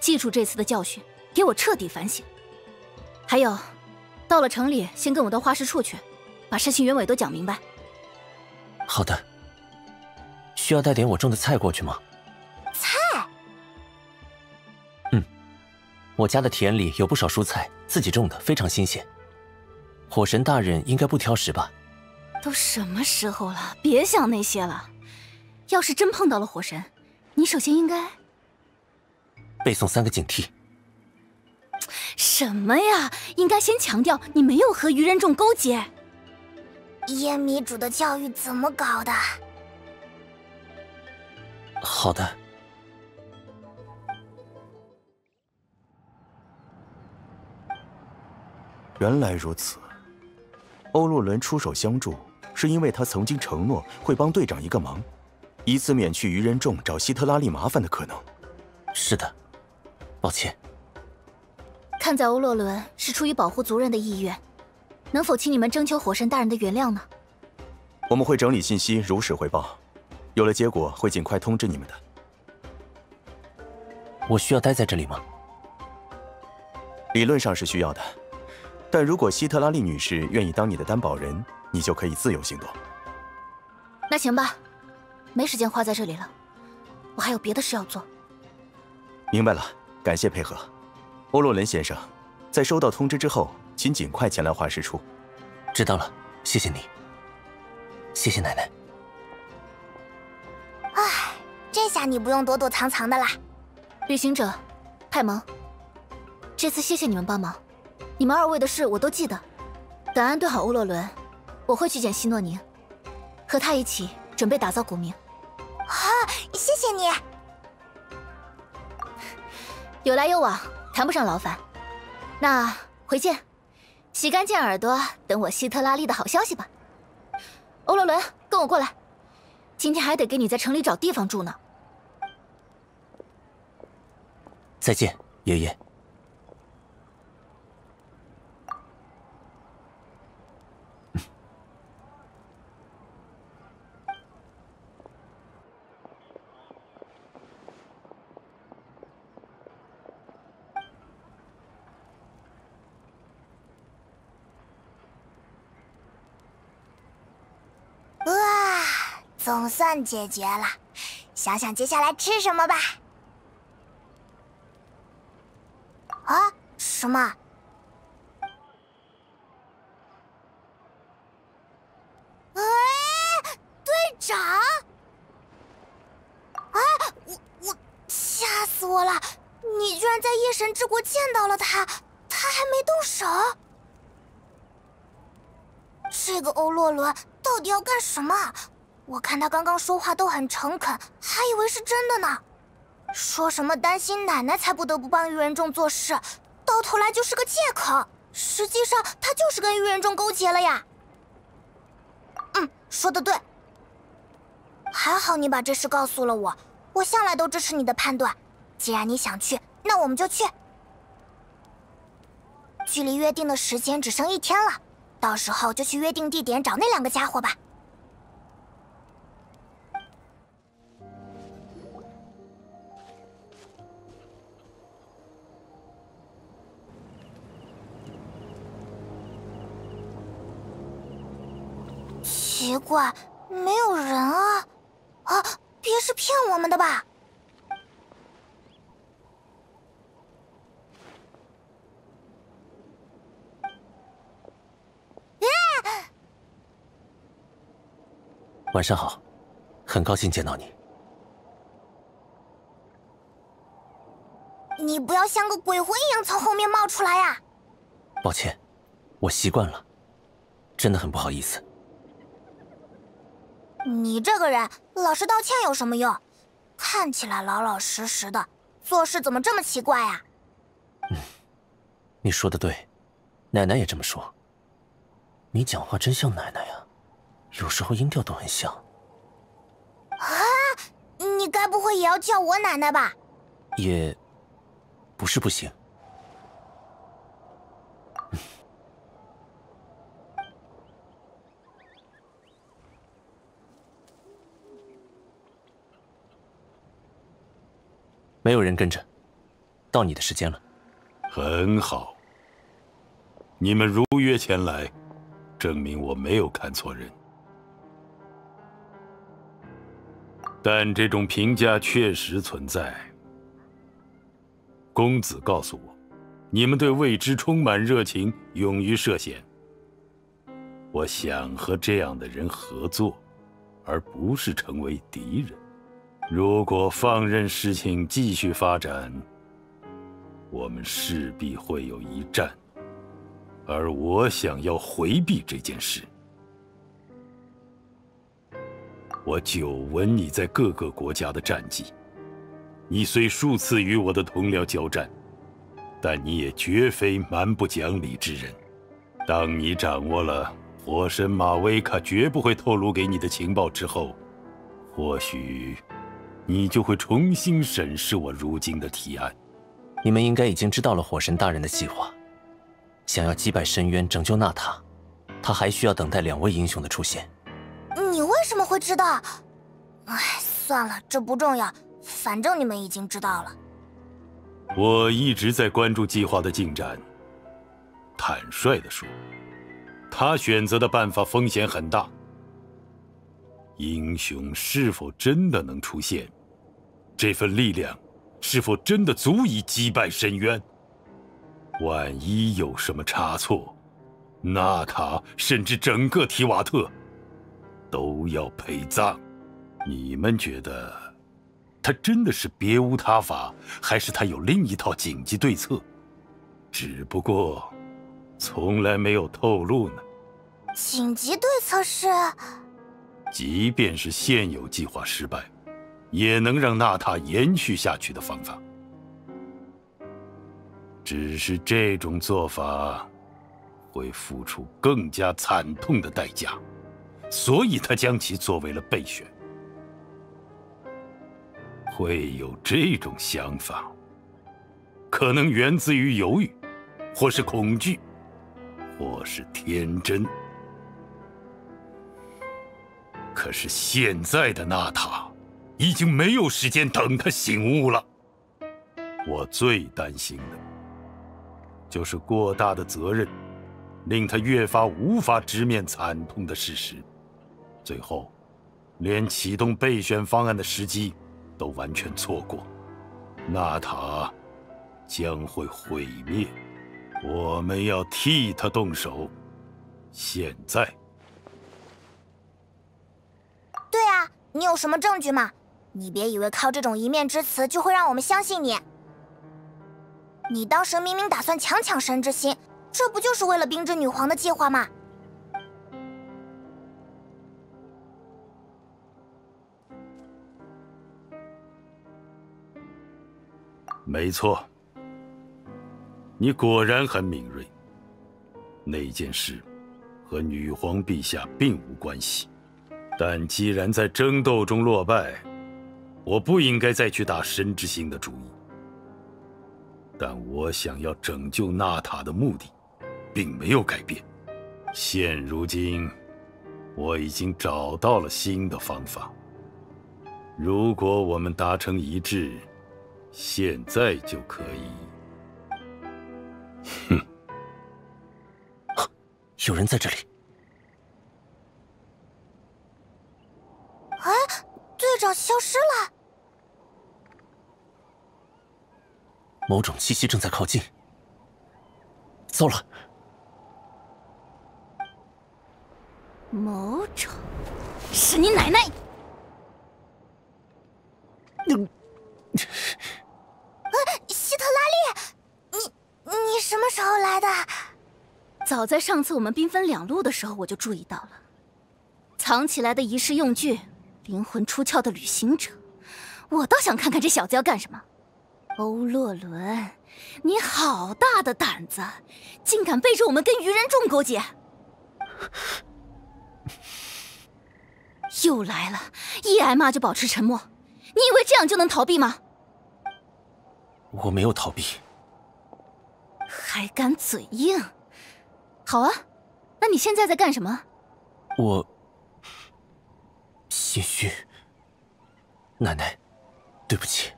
记住这次的教训，给我彻底反省。还有，到了城里，先跟我到花市处去，把事情原委都讲明白。
好的。需要带点我种的菜过去吗？
菜。
嗯，我家的田里有不少蔬菜，自己种的，非常新鲜。火神大人应该不挑食吧？
都什么时候了，别想那些了。要是真碰到了火神，你首先应该
背诵三个警惕。
什么呀？应该先强调你没有和愚人众勾结。
烟迷主的教育怎么搞的？
好的。
原来如此，欧洛伦出手相助，是因为他曾经承诺会帮队长一个忙，以此免去愚人众找希特拉利麻烦的可能。
是的，抱歉。
看在欧洛伦是出于保护族人的意愿，能否请你们征求火神大人的原谅呢？
我们会整理信息，如实汇报。有了结果，会尽快通知你们的。
我需要待在这里吗？
理论上是需要的，但如果希特拉利女士愿意当你的担保人，你就可以自由行动。
那行吧，没时间花在这里了，我还有别的事要做。
明白了，感谢配合，欧洛伦先生。在收到通知之后，请尽快前来画室处。
知道了，谢谢你。谢谢奶奶。
唉，这下你不用躲躲藏藏的啦。
旅行者，派蒙，这次谢谢你们帮忙。你们二位的事我都记得。等安顿好欧洛伦，我会去见希诺宁，和他一起准备打造古明。
啊，谢谢你。
有来有往，谈不上劳烦。那回见，洗干净耳朵，等我希特拉利的好消息吧。欧洛伦，跟我过来。今天还得给你在城里找地方住呢。
再见，爷爷。
总算解决了，想想接下来吃什么吧。啊？什么？哎，队长！啊，我我吓死我了！你居然在夜神之国见到了他，他还没动手。这个欧洛伦到底要干什么？我看他刚刚说话都很诚恳，还以为是真的呢。说什么担心奶奶才不得不帮玉人众做事，到头来就是个借口。实际上他就是跟玉人众勾结了呀。嗯，说的对。还好你把这事告诉了我，我向来都支持你的判断。既然你想去，那我们就去。距离约定的时间只剩一天了，到时候就去约定地点找那两个家伙吧。奇怪，没有人啊！啊，别是骗我们的吧？
晚上好，很高兴见到你。
你不要像个鬼魂一样从后面冒出来呀！
抱歉，我习惯了，真的很不好意思。
你这个人老实道歉有什么用？看起来老老实实的，做事怎么这么奇怪呀？
嗯，你说的对，奶奶也这么说。你讲话真像奶奶呀，有时候音调都很像。
啊，你该不会也要叫我奶奶吧？
也，不是不行。没有人跟着，到你的时间了。
很好。你们如约前来，证明我没有看错人。但这种评价确实存在。公子告诉我，你们对未知充满热情，勇于涉险。我想和这样的人合作，而不是成为敌人。如果放任事情继续发展，我们势必会有一战，而我想要回避这件事。我久闻你在各个国家的战绩，你虽数次与我的同僚交战，但你也绝非蛮不讲理之人。当你掌握了火神马威卡绝不会透露给你的情报之后，或许你就会重新审视我如今的提案。
你们应该已经知道了火神大人的计划，想要击败深渊，拯救纳塔，他还需要等待两位英雄的出现。
你为什么会知道？哎，算了，这不重要，反正你们已经知道了。
我一直在关注计划的进展。坦率地说，他选择的办法风险很大。英雄是否真的能出现？这份力量？是否真的足以击败深渊？万一有什么差错，纳塔甚至整个提瓦特都要陪葬。你们觉得他真的是别无他法，还是他有另一套紧急对策？只不过从来没有透露呢。
紧急对策是，
即便是现有计划失败。也能让纳塔延续下去的方法，只是这种做法会付出更加惨痛的代价，所以他将其作为了备选。会有这种想法，可能源自于犹豫，或是恐惧，或是天真。可是现在的纳塔。已经没有时间等他醒悟了。我最担心的，就是过大的责任，令他越发无法直面惨痛的事实，最后，连启动备选方案的时机都完全错过，纳塔将会毁灭。我们要替他动手，现在。
对啊，你有什么证据吗？你别以为靠这种一面之词就会让我们相信你。你当时明明打算强抢神之心，这不就是为了冰之女皇的计划吗？
没错，你果然很敏锐。那件事和女皇陛下并无关系，但既然在争斗中落败。我不应该再去打神之心的主意，但我想要拯救纳塔的目的，并没有改变。现如今，我已经找到了新的方法。如果我们达成一致，现在就可以。
哼，有人在这里。
哎，队长消失了。
某种气息正在靠近。糟了！
某种，是你奶奶！
嗯，希特拉利，你你什么时候来的？
早在上次我们兵分两路的时候，我就注意到了，藏起来的仪式用具，灵魂出窍的旅行者。我倒想看看这小子要干什么。欧洛伦，你好大的胆子，竟敢背着我们跟愚人众勾结！又来了，一挨骂就保持沉默，你以为这样就能逃避吗？
我没有逃避，
还敢嘴硬？好啊，那你现在在干什么？
我心虚，奶奶，对不起。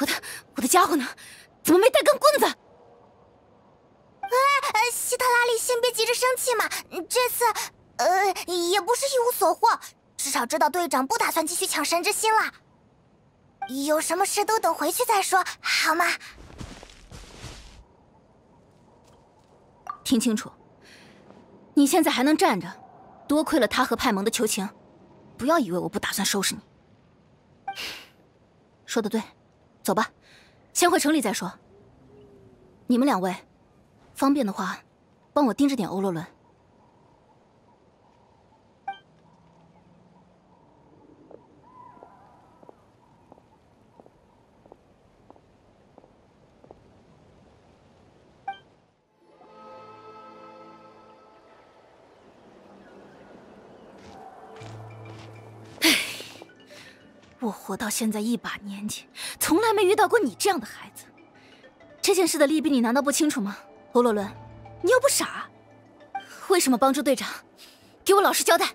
我的我的家伙呢？怎么没带根棍子？
哎，希特拉里，先别急着生气嘛。这次，呃，也不是一无所获，至少知道队长不打算继续抢神之心了。有什么事都等回去再说，好吗？
听清楚，你现在还能站着，多亏了他和派蒙的求情。不要以为我不打算收拾你。说的对，走吧，先回城里再说。你们两位，方便的话，帮我盯着点欧洛伦。活到现在一把年纪，从来没遇到过你这样的孩子。这件事的利弊你难道不清楚吗？欧洛伦，你又不傻，为什么帮助队长？给我老实交代。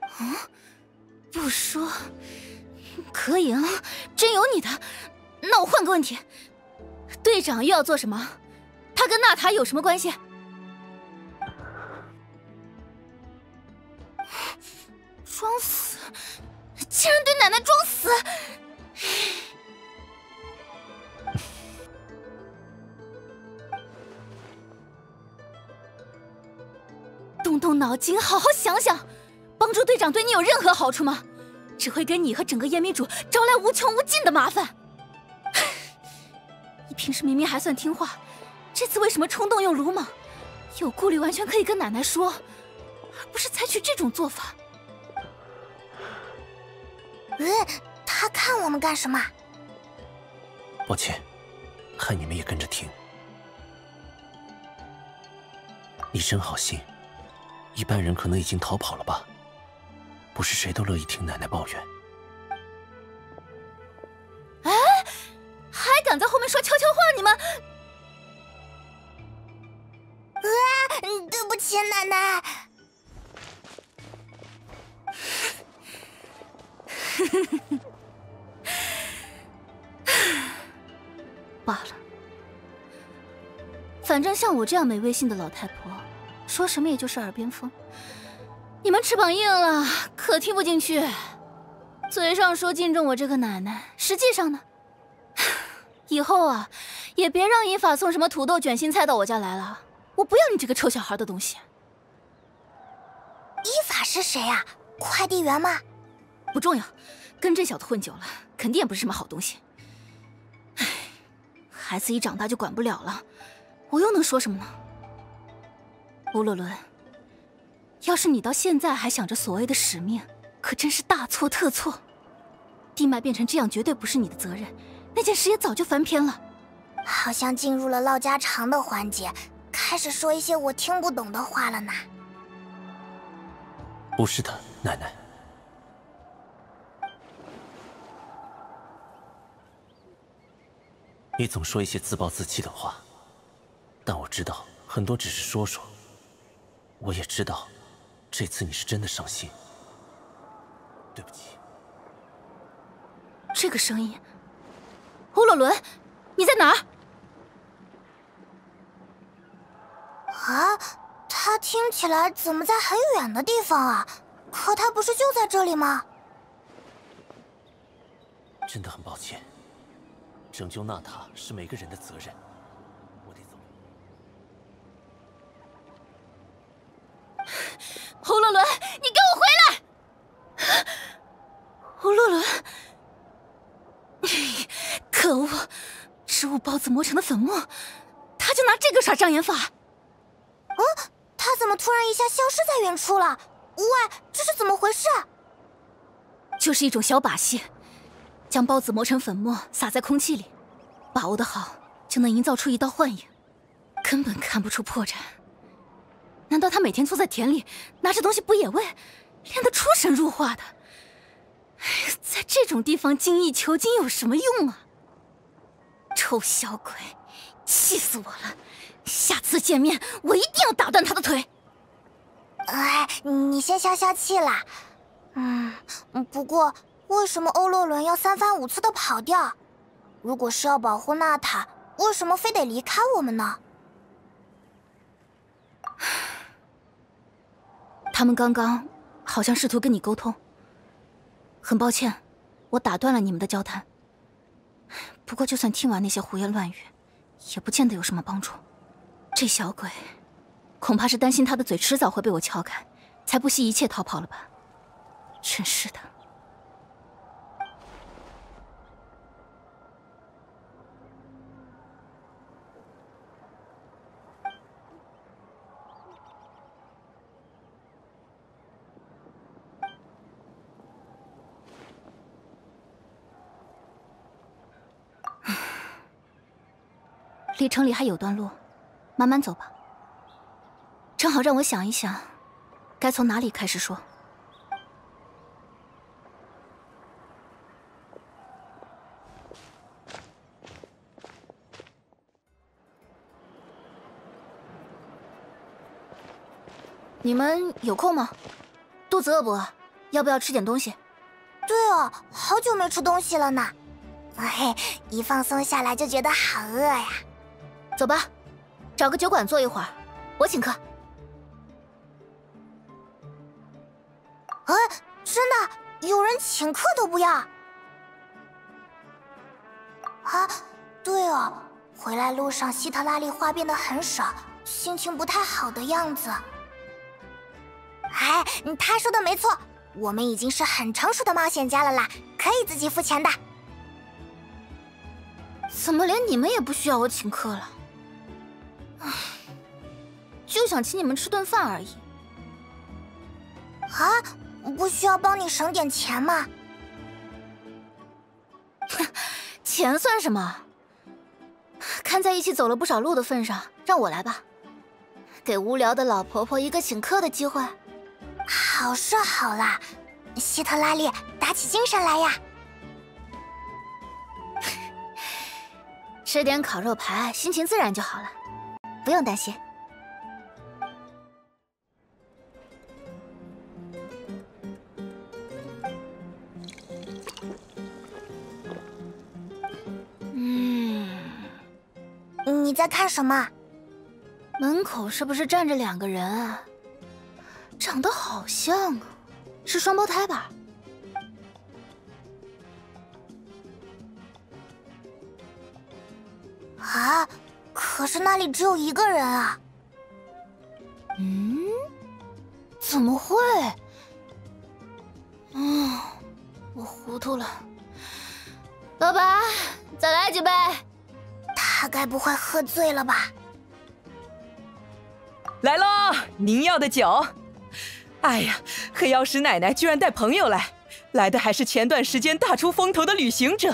啊，不说，可以啊，真有你的。那我换个问题，队长又要做什么？他跟娜塔有什么关系？装死！竟然对奶奶装死！动动脑筋，好好想想，帮助队长对你有任何好处吗？只会给你和整个烟民主招来无穷无尽的麻烦。你平时明明还算听话，这次为什么冲动又鲁莽？有顾虑完全可以跟奶奶说，而不是采取这种做法。
嗯，他看我们干什么？
抱歉，害你们也跟着听。你真好心，一般人可能已经逃跑了吧？不是谁都乐意听奶奶抱怨。
哎，还敢在后面说悄悄话？你们！
啊，对不起，奶奶。
罢了，反正像我这样没威信的老太婆，说什么也就是耳边风。你们翅膀硬了，可听不进去。嘴上说敬重我这个奶奶，实际上呢，以后啊，也别让依法送什么土豆卷心菜到我家来了。我不要你这个臭小孩的东西。
依法是谁啊？快递员吗？
不重要。跟这小子混久了，肯定也不是什么好东西。唉，孩子一长大就管不了了，我又能说什么呢？乌洛伦，要是你到现在还想着所谓的使命，可真是大错特错。地脉变成这样绝对不是你的责任，那件事也早就翻篇了。
好像进入了唠家常的环节，开始说一些我听不懂的话了呢。
不是的，奶奶。你总说一些自暴自弃的话，但我知道很多只是说说。我也知道，这次你是真的伤心。对不起。
这个声音，欧洛伦，你在哪儿？
啊，他听起来怎么在很远的地方啊？可他不是就在这里吗？
真的很抱歉。拯救娜塔是每个人的责任，我得走。
欧洛伦，你给我回来！欧洛伦，可恶！植物孢子磨成的粉末，他就拿这个耍障眼法。
嗯，他怎么突然一下消失在远处了？喂，这是怎么回事？
就是一种小把戏。将孢子磨成粉末，撒在空气里，把握的好，就能营造出一道幻影，根本看不出破绽。难道他每天坐在田里，拿着东西捕野味，练得出神入化的？在这种地方精益求精有什么用啊？臭小鬼，气死我了！下次见面，我一定要打断他的腿。
哎，你先消消气啦。嗯，不过。为什么欧洛伦要三番五次的跑掉？如果是要保护娜塔，为什么非得离开我们呢？
他们刚刚好像试图跟你沟通。很抱歉，我打断了你们的交谈。不过，就算听完那些胡言乱语，也不见得有什么帮助。这小鬼，恐怕是担心他的嘴迟早会被我撬开，才不惜一切逃跑了吧？真是的。离城里还有段路，慢慢走吧。正好让我想一想，该从哪里开始说。你们有空吗？肚子饿不饿？要不要吃点东西？
对哦，好久没吃东西了呢。嘿，一放松下来就觉得好饿呀。
走吧，找个酒馆坐一会儿，我请客。
哎，真的，有人请客都不要？啊，对哦，回来路上希特拉利话变得很少，心情不太好的样子。哎，他说的没错，我们已经是很成熟的冒险家了啦，可以自己付钱的。
怎么连你们也不需要我请客了？唉，就想请你们吃顿饭而已。
啊，不需要帮你省点钱吗？
哼，钱算什么？看在一起走了不少路的份上，让我来吧，给无聊的老婆婆一个请客的机会。
好是好啦，希特拉利，打起精神来呀！
吃点烤肉排，心情自然就好了。不用担心。
嗯，你在看什么？
门口是不是站着两个人？长得好像啊，是双胞胎吧？
啊！可是那里只有一个人啊！
嗯？怎么会？嗯，我糊涂了。老板，再来几杯。
他该不会喝醉了吧？
来喽，您要的酒。哎呀，黑曜石奶奶居然带朋友来，来的还是前段时间大出风头的旅行者。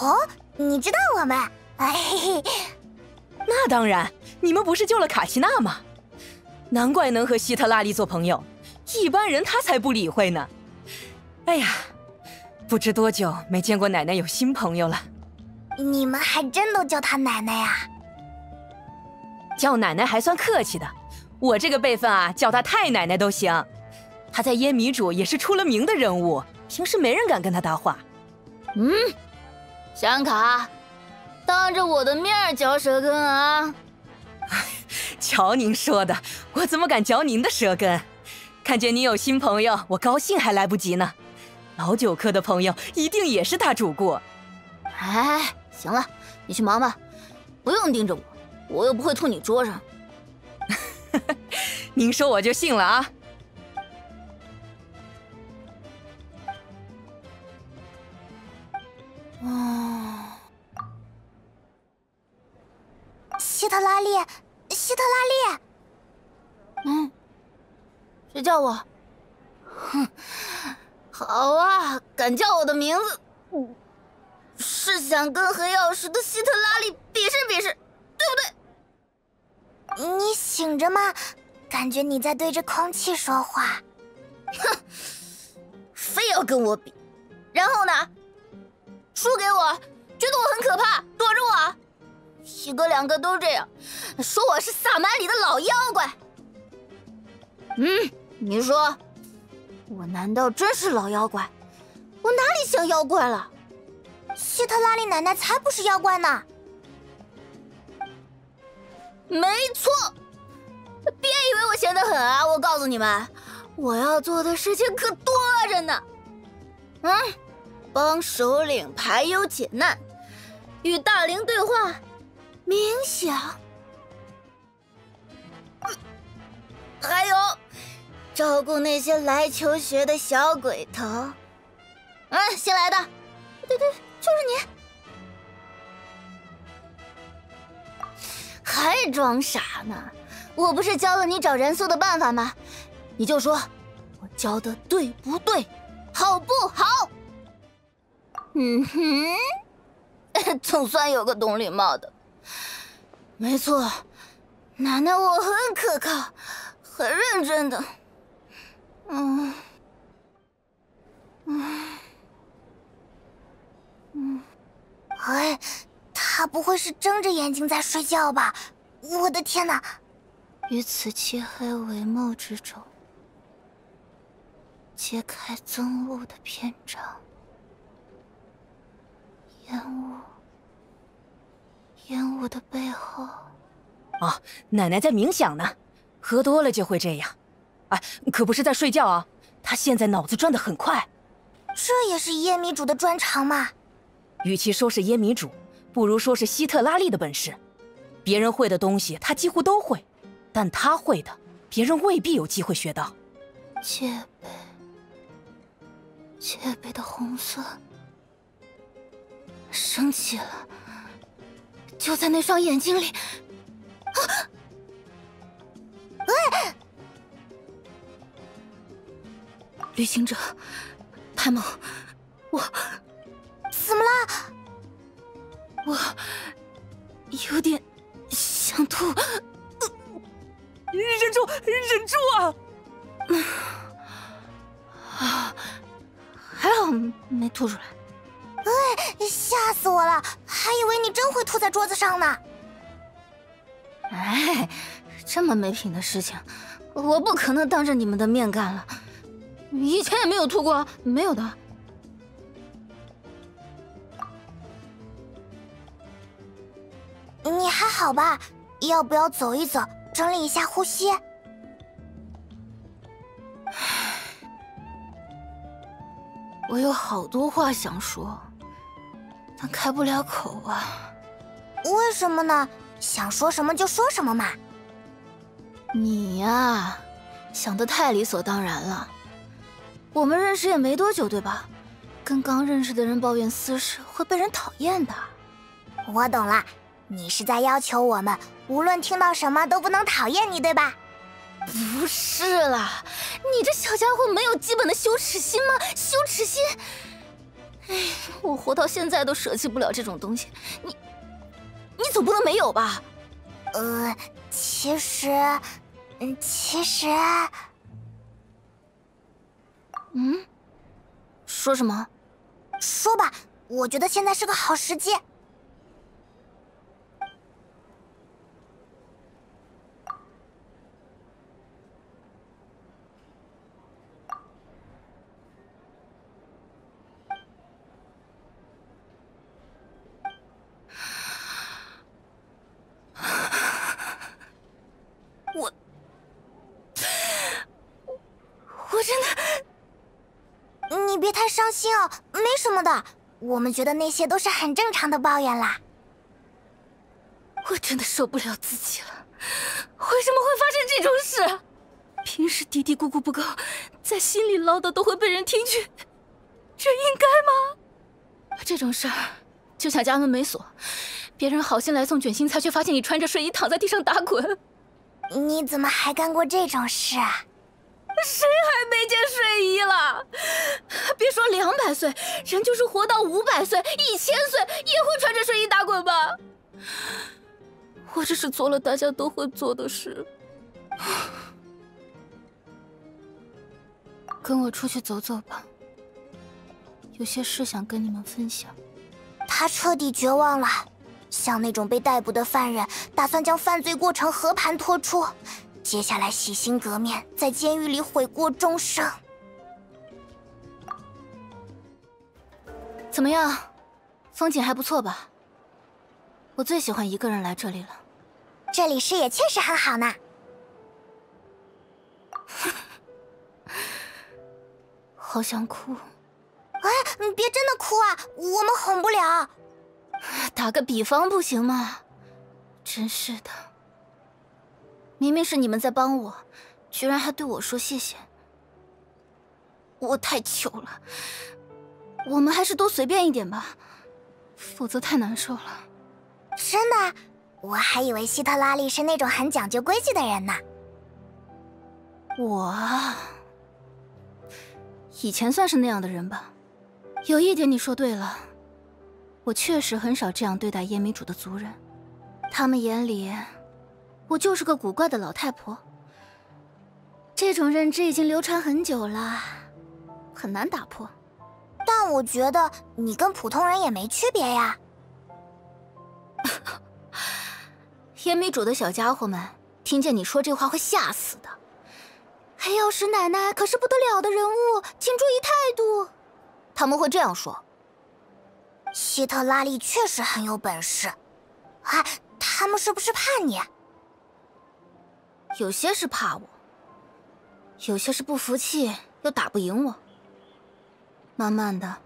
哦，你知道我们？哎嘿嘿。
那当然，你们不是救了卡奇娜吗？难怪能和希特拉利做朋友，一般人他才不理会呢。哎呀，不知多久没见过奶奶有新朋友了。
你们还真都叫她奶奶呀？
叫奶奶还算客气的，我这个辈分啊，叫她太奶奶都行。她在烟迷主也是出了名的人物，平时没人敢跟她搭话。
嗯，香卡。当着我的面嚼舌根啊！
瞧您说的，我怎么敢嚼您的舌根？看见你有新朋友，我高兴还来不及呢。老九科的朋友一定也是大主顾。
哎，行了，你去忙吧，不用盯着我，我又不会吐你桌上。
您说我就信了啊！
哦。希特拉利，希特拉利。
嗯，谁叫我？哼，好啊，敢叫我的名字，是想跟黑曜石的希特拉利比试比试，对不
对？你醒着吗？感觉你在对着空气说话。
哼，非要跟我比，然后呢？输给我，觉得我很可怕，躲着我。一个两个都这样，说我是萨满里的老妖怪。嗯，你说，我难道真是老妖怪？我哪里像妖怪了？
希特拉利奶奶才不是妖怪呢！
没错。别以为我闲得很啊！我告诉你们，我要做的事情可多着呢。嗯，帮首领排忧解难，与大灵对话，冥想，还有照顾那些来求学的小鬼头。嗯，新来的，对对，就是你。还装傻呢？我不是教了你找人素的办法吗？你就说，我教的对不对，好不好？嗯哼，总算有个懂礼貌的。没错，奶奶我很可靠，很认真的。嗯，
嗯，嗯，哎。他不会是睁着眼睛在睡觉吧？我的天哪！
于此漆黑帷幕之中，揭开憎恶的篇章。烟雾，烟雾的背后。
哦，奶奶在冥想呢，喝多了就会这样。哎，可不是在睡觉啊，她现在脑子转得很快。
这也是烟迷主的专长嘛？
与其说是烟迷主。不如说是希特拉利的本事，别人会的东西他几乎都会，但他会的，别人未必有机会学到。
戒备，戒备的红色，升起了，就在那双眼睛里。
喂，
旅行者，太猛，我
怎么了？
我有点想吐，忍
住，忍住啊！
啊，还好没吐出来。
哎，吓死我了，还以为你真会吐在桌子上呢。
哎，这么没品的事情，我不可能当着你们的面干了。以前也没有吐过，没有的。
你还好吧？要不要走一走，整理一下呼吸？
我有好多话想说，但开不了口啊。
为什么呢？想说什么就说什么嘛。
你呀，想的太理所当然了。我们认识也没多久，对吧？跟刚认识的人抱怨私事会被人讨厌的。
我懂了。你是在要求我们无论听到什么都不能讨厌你，对吧？
不是啦，你这小家伙没有基本的羞耻心吗？羞耻心！哎，我活到现在都舍弃不了这种东西，你，你总不能没有吧？
呃，其实，嗯，其实，
嗯，说什么？
说吧，我觉得现在是个好时机。伤心哦，没什么的。我们觉得那些都是很正常的抱怨啦。
我真的受不了自己了，为什么会发生这种事？平时嘀嘀咕咕不够，在心里唠叨都会被人听去，这应该吗？这种事儿就像家门没锁，别人好心来送卷心菜，却发现你穿着睡衣躺在地上打滚。
你怎么还干过这种事啊？
谁还没件睡衣了？别说两百岁，人就是活到五百岁、一千岁，也会穿着睡衣打滚吧？我只是做了大家都会做的事。跟我出去走走吧，有些事想跟你们分享。
他彻底绝望了，像那种被逮捕的犯人，打算将犯罪过程和盘托出。接下来洗心革面，在监狱里悔过终生。
怎么样，风景还不错吧？我最喜欢一个人来这里了。
这里视野确实很好呢。
好想哭。
哎，你别真的哭啊，我们哄不了。
打个比方不行吗？真是的，明明是你们在帮我，居然还对我说谢谢。我太糗了，我们还是都随便一点吧，否则太难受了。
真的？我还以为希特拉利是那种很讲究规矩的人呢。
我啊，以前算是那样的人吧。有一点你说对了，我确实很少这样对待夜明主的族人，他们眼里我就是个古怪的老太婆。这种认知已经流传很久了，很难打破。
但我觉得你跟普通人也没区别呀。
烟迷主的小家伙们听见你说这话会吓死的。黑曜石奶奶可是不得了的人物，请注意态度。他们会这样说：“
希特拉利确实很有本事。”哎，他们是不是怕你？
有些是怕我，有些是不服气又打不赢我。慢慢的，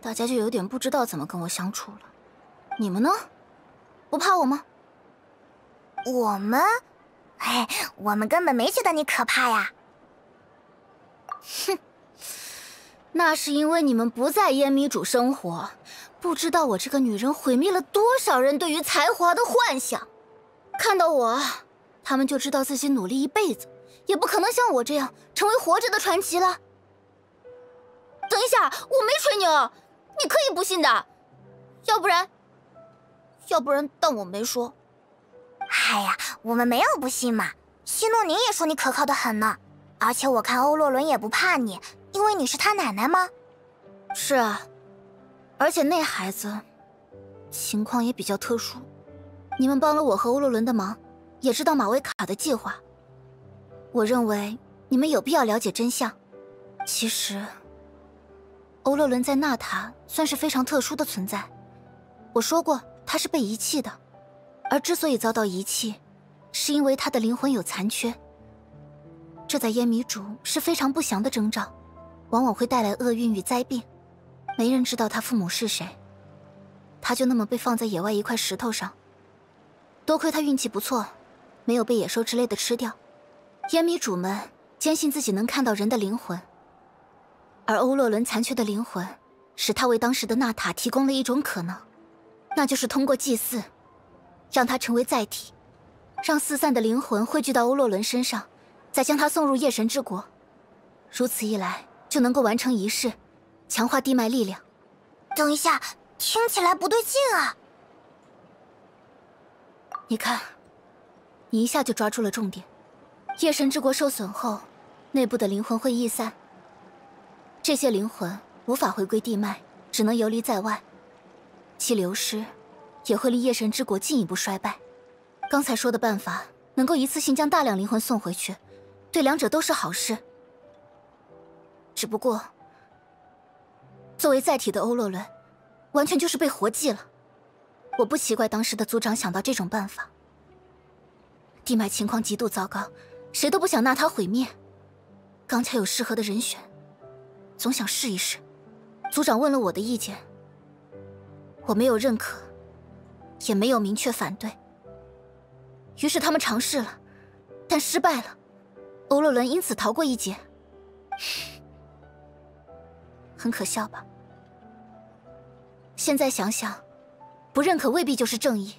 大家就有点不知道怎么跟我相处了。你们呢？不怕我吗？
我们？哎，我们根本没觉得你可怕呀。
哼。那是因为你们不在烟迷主生活，不知道我这个女人毁灭了多少人对于才华的幻想。看到我，他们就知道自己努力一辈子，也不可能像我这样成为活着的传奇了。等一下，我没吹牛，你可以不信的，要不然，要不然当我没说。
哎呀，我们没有不信嘛，希诺宁也说你可靠的很呢，而且我看欧洛伦也不怕你。因为你是他奶奶吗？
是啊，而且那孩子情况也比较特殊。你们帮了我和欧洛伦的忙，也知道马维卡的计划。我认为你们有必要了解真相。其实，欧洛伦在纳塔算是非常特殊的存在。我说过，他是被遗弃的，而之所以遭到遗弃，是因为他的灵魂有残缺。这在烟迷主是非常不祥的征兆。往往会带来厄运与灾病，没人知道他父母是谁，他就那么被放在野外一块石头上。多亏他运气不错，没有被野兽之类的吃掉。烟迷主们坚信自己能看到人的灵魂，而欧洛伦残缺的灵魂，使他为当时的纳塔提供了一种可能，那就是通过祭祀，让他成为载体，让四散的灵魂汇聚到欧洛伦身上，再将他送入夜神之国。如此一来。就能够完成仪式，强化地脉力量。
等一下，听起来不对劲啊！
你看，你一下就抓住了重点。夜神之国受损后，内部的灵魂会逸散，这些灵魂无法回归地脉，只能游离在外。其流失也会令夜神之国进一步衰败。刚才说的办法，能够一次性将大量灵魂送回去，对两者都是好事。只不过，作为载体的欧洛伦，完全就是被活祭了。我不奇怪当时的族长想到这种办法。地脉情况极度糟糕，谁都不想纳他毁灭。刚才有适合的人选，总想试一试。族长问了我的意见，我没有认可，也没有明确反对。于是他们尝试了，但失败了。欧洛伦因此逃过一劫。很可笑吧？现在想想，不认可未必就是正义，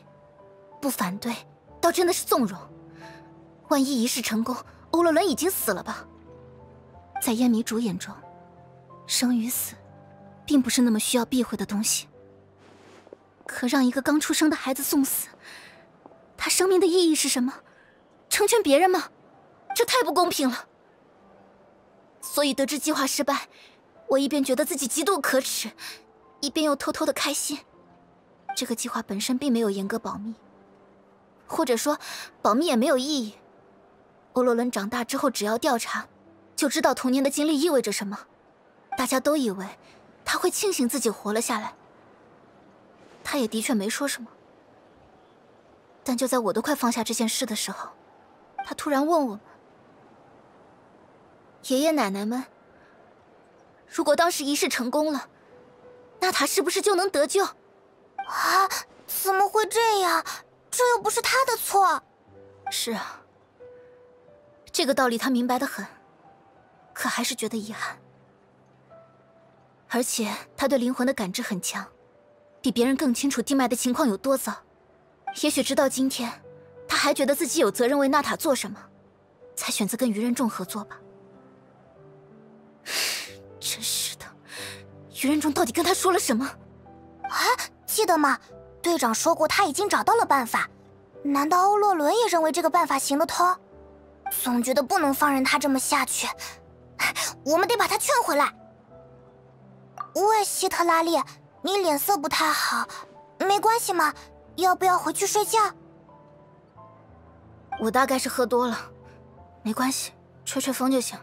不反对倒真的是纵容。万一仪式成功，欧洛伦已经死了吧？在烟迷主眼中，生与死，并不是那么需要避讳的东西。可让一个刚出生的孩子送死，他生命的意义是什么？成全别人吗？这太不公平了。所以得知计划失败。我一边觉得自己极度可耻，一边又偷偷的开心。这个计划本身并没有严格保密，或者说，保密也没有意义。欧罗伦长大之后，只要调查，就知道童年的经历意味着什么。大家都以为他会庆幸自己活了下来，他也的确没说什么。但就在我都快放下这件事的时候，他突然问我们：“爷爷奶奶们，如果当时仪式成功了，娜塔是不是就能得救？”
啊！怎么会这样？这又不是他的错。
是啊，这个道理他明白的很，可还是觉得遗憾。而且他对灵魂的感知很强，比别人更清楚地脉的情况有多糟。也许直到今天，他还觉得自己有责任为娜塔做什么，才选择跟愚人众合作吧。真是的，愚人众到底跟他说了什么？
啊，记得吗？队长说过他已经找到了办法。难道欧洛伦也认为这个办法行得通？总觉得不能放任他这么下去，我们得把他劝回来。喂，希特拉利，你脸色不太好，没关系吗？要不要回去睡觉？
我大概是喝多了，没关系，吹吹风就行。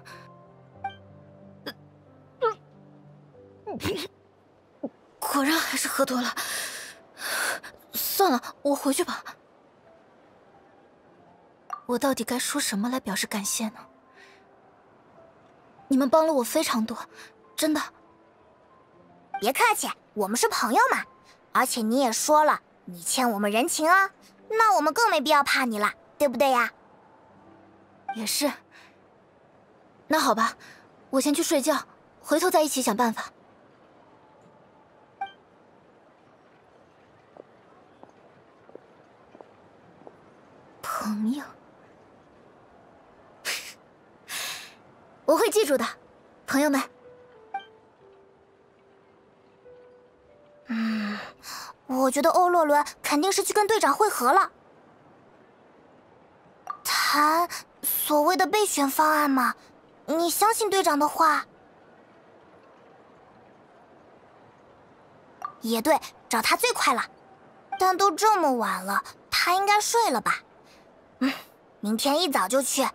果然还是喝多了。算了，我回去吧。我到底该说什么来表示感谢呢？你们帮了我非常多，真的。
别客气，我们是朋友嘛。而且你也说了，你欠我们人情啊，那我们更没必要怕你了，对不对呀？
也是。那好吧，我先去睡觉，回头再一起想办法。朋友。我会记住的，朋友们。
嗯，我觉得欧洛伦肯定是去跟队长会合了，谈所谓的备选方案嘛。你相信队长的话？也对，找他最快了。但都这么晚了，他应该睡了吧？嗯，明天一早就去。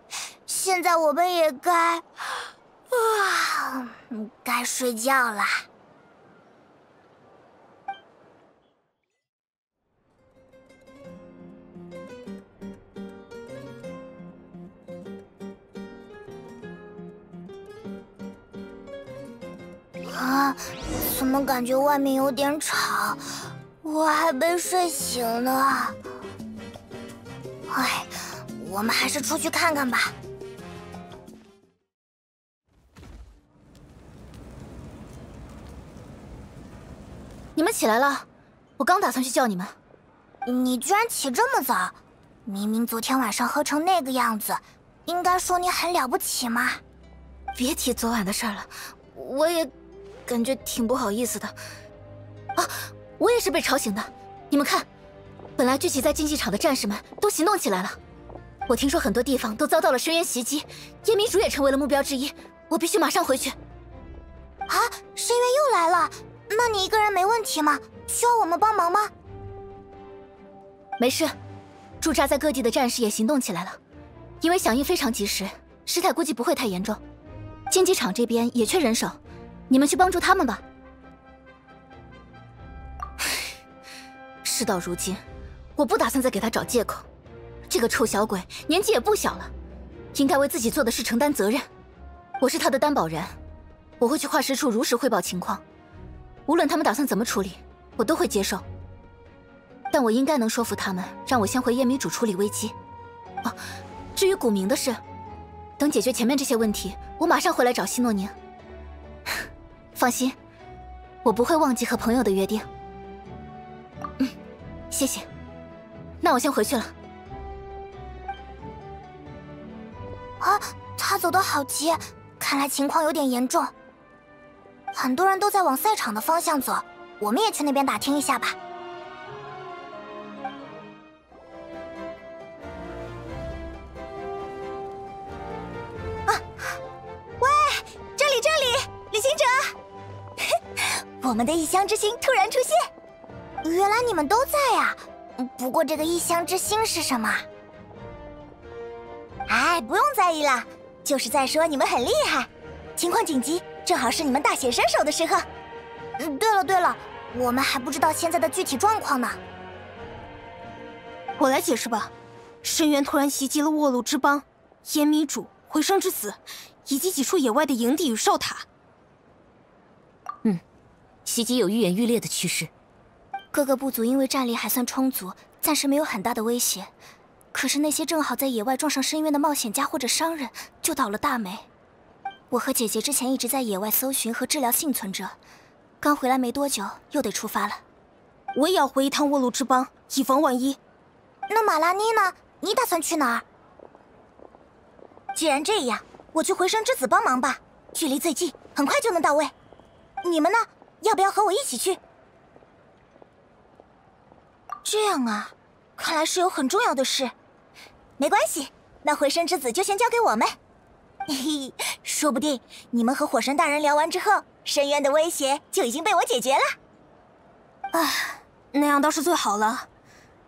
现在我们也该啊，该睡觉了。啊，怎么感觉外面有点吵？我还没睡醒呢。哎，我们还是出去看看吧。
你们起来了，我刚打算去叫你们。
你居然起这么早？明明昨天晚上喝成那个样子，应该说你很了不起吗。
别提昨晚的事了，我也感觉挺不好意思的。啊，我也是被吵醒的。你们看，本来聚集在竞技场的战士们都行动起来了。我听说很多地方都遭到了深渊袭击，夜明主也成为了目标之一。我必须马上回去。
啊，深渊又来了。那你一个人没问题吗？需要我们帮忙吗？
没事，驻扎在各地的战士也行动起来了，因为响应非常及时，事态估计不会太严重。竞技场这边也缺人手，你们去帮助他们吧。事到如今，我不打算再给他找借口。这个臭小鬼年纪也不小了，应该为自己做的事承担责任。我是他的担保人，我会去化石处如实汇报情况。无论他们打算怎么处理，我都会接受。但我应该能说服他们，让我先回夜明主处理危机。哦，至于古明的事，等解决前面这些问题，我马上回来找希诺宁。放心，我不会忘记和朋友的约定。嗯，谢谢。那我先回去了。
啊，他走的好急，看来情况有点严重。很多人都在往赛场的方向走，我们也去那边打听一下吧。啊，喂，这里这里，旅行者，我们的异乡之星突然出现，原来你们都在呀。不过这个异乡之星是什么？
哎，不用在意了，就是在说你们很厉害，情况紧急。正好是你们大显身手的时刻。
嗯，对了对了，我们还不知道现在的具体状况呢。
我来解释吧。深渊突然袭击了沃鲁之邦、烟迷主、回声之子，以及几处野外的营地与哨塔。
嗯，袭击有愈演愈烈的趋势。
各个部族因为战力还算充足，暂时没有很大的威胁。可是那些正好在野外撞上深渊的冒险家或者商人，就倒了大霉。我和姐姐之前一直在野外搜寻和治疗幸存者，刚回来没多久，又得出发了。
我也要回一趟沃鲁之邦，以防万一。
那马拉妮呢？你打算去哪儿？
既然这样，我去回声之子帮忙吧，距离最近，很快就能到位。你们呢？要不要和我一起去？这样啊，看来是有很重要的事。没关系，那回声之子就先交给我们。嘿嘿，说不定你们和火神大人聊完之后，深渊的威胁就已经被我解决了。
唉，那样倒是最好了。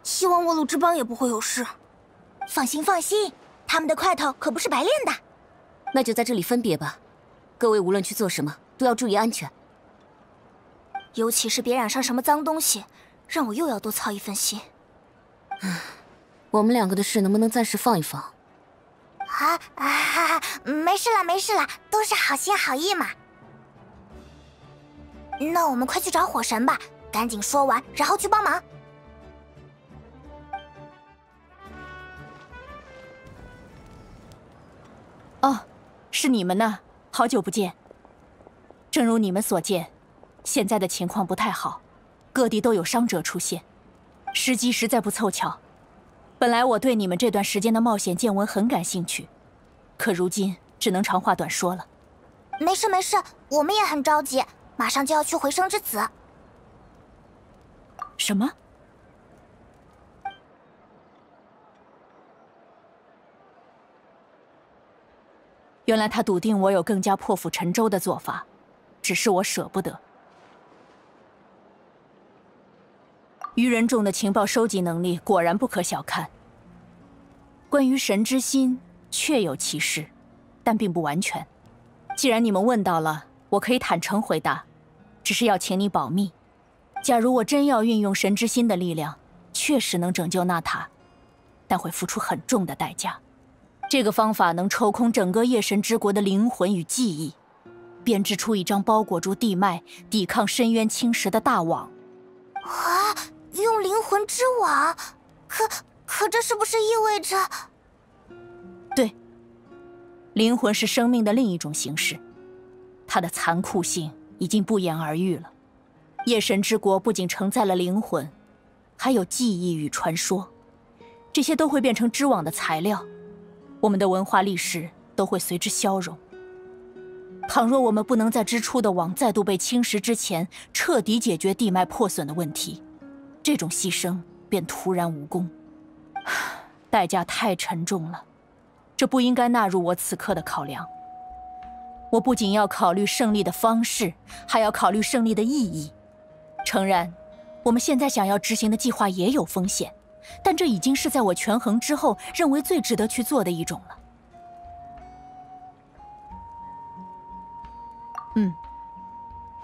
希望沃鲁之邦也不会有事。
放心放心，他们的块头可不是白练的。
那就在这里分别吧。各位无论去做什么，都要注意安全，
尤其是别染上什么脏东西，让我又要多操一份心。
唉，我们两个的事能不能暂时放一放？
啊啊！没事了，没事了，都是好心好意嘛。那我们快去找火神吧，赶紧说完，然后去帮忙。
哦，是你们呢，好久不见。正如你们所见，现在的情况不太好，各地都有伤者出现，时机实在不凑巧。本来我对你们这段时间的冒险见闻很感兴趣，可如今只能长话短说了。
没事没事，我们也很着急，马上就要去回声之子。
什么？原来他笃定我有更加破釜沉舟的做法，只是我舍不得。愚人众的情报收集能力果然不可小看。关于神之心，确有其事，但并不完全。既然你们问到了，我可以坦诚回答，只是要请你保密。假如我真要运用神之心的力量，确实能拯救纳塔，但会付出很重的代价。这个方法能抽空整个夜神之国的灵魂与记忆，编织出一张包裹住地脉、抵抗深渊侵蚀的大网。
啊！用灵魂之网？可可，这是不是意味着……
对，灵魂是生命的另一种形式，它的残酷性已经不言而喻了。夜神之国不仅承载了灵魂，还有记忆与传说，这些都会变成织网的材料。我们的文化历史都会随之消融。倘若我们不能在织出的网再度被侵蚀之前彻底解决地脉破损的问题，这种牺牲便徒然无功，代价太沉重了，这不应该纳入我此刻的考量。我不仅要考虑胜利的方式，还要考虑胜利的意义。诚然，我们现在想要执行的计划也有风险。但这已经是在我权衡之后认为最值得去做的一种了。嗯，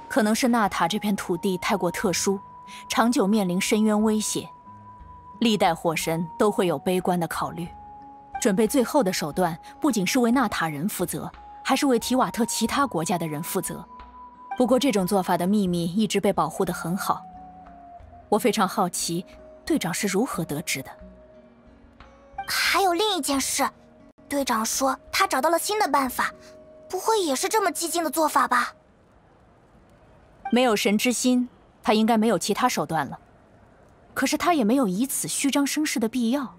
可能是纳塔这片土地太过特殊，长久面临深渊威胁，历代火神都会有悲观的考虑，准备最后的手段，不仅是为纳塔人负责，还是为提瓦特其他国家的人负责。不过这种做法的秘密一直被保护得很好，我非常好奇。队长是如何得知的？
还有另一件事，队长说他找到了新的办法，不会也是这么激进的做法吧？
没有神之心，他应该没有其他手段了。可是他也没有以此虚张声势的必要，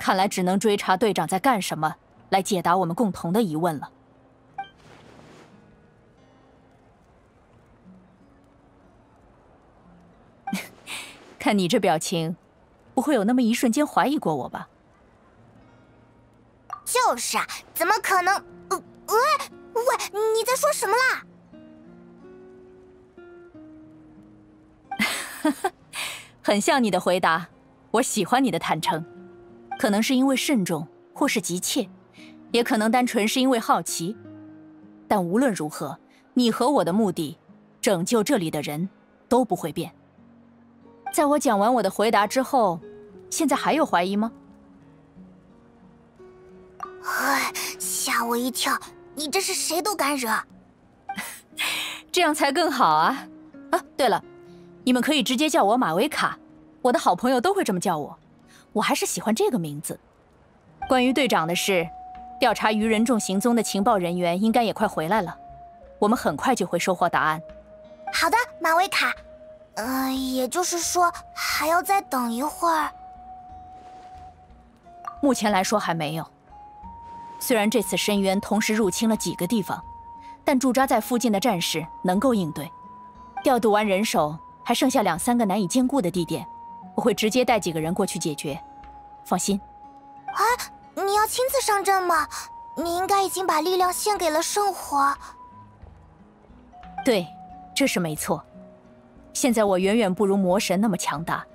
看来只能追查队长在干什么，来解答我们共同的疑问了。看你这表情，不会有那么一瞬间怀疑过我吧？
就是啊，怎么可能？呃，喂喂，你在说什么
啦？很像你的回答，我喜欢你的坦诚。可能是因为慎重，或是急切，也可能单纯是因为好奇。但无论如何，你和我的目的，拯救这里的人，都不会变。在我讲完我的回答之后，现在还有怀疑吗？
哎，吓我一跳！你这是谁都敢惹，
这样才更好啊！啊，对了，你们可以直接叫我马维卡，我的好朋友都会这么叫我，我还是喜欢这个名字。关于队长的事，调查愚人众行踪的情报人员应该也快回来了，我们很快就会收获答案。
好的，马维卡。呃，也就是说还要再等一会儿。
目前来说还没有。虽然这次深渊同时入侵了几个地方，但驻扎在附近的战士能够应对。调度完人手，还剩下两三个难以兼顾的地点，我会直接带几个人过去解决。放心。
啊，你要亲自上阵吗？你应该已经把力量献给了圣火。
对，这是没错。现在我远远不如魔神那么强大，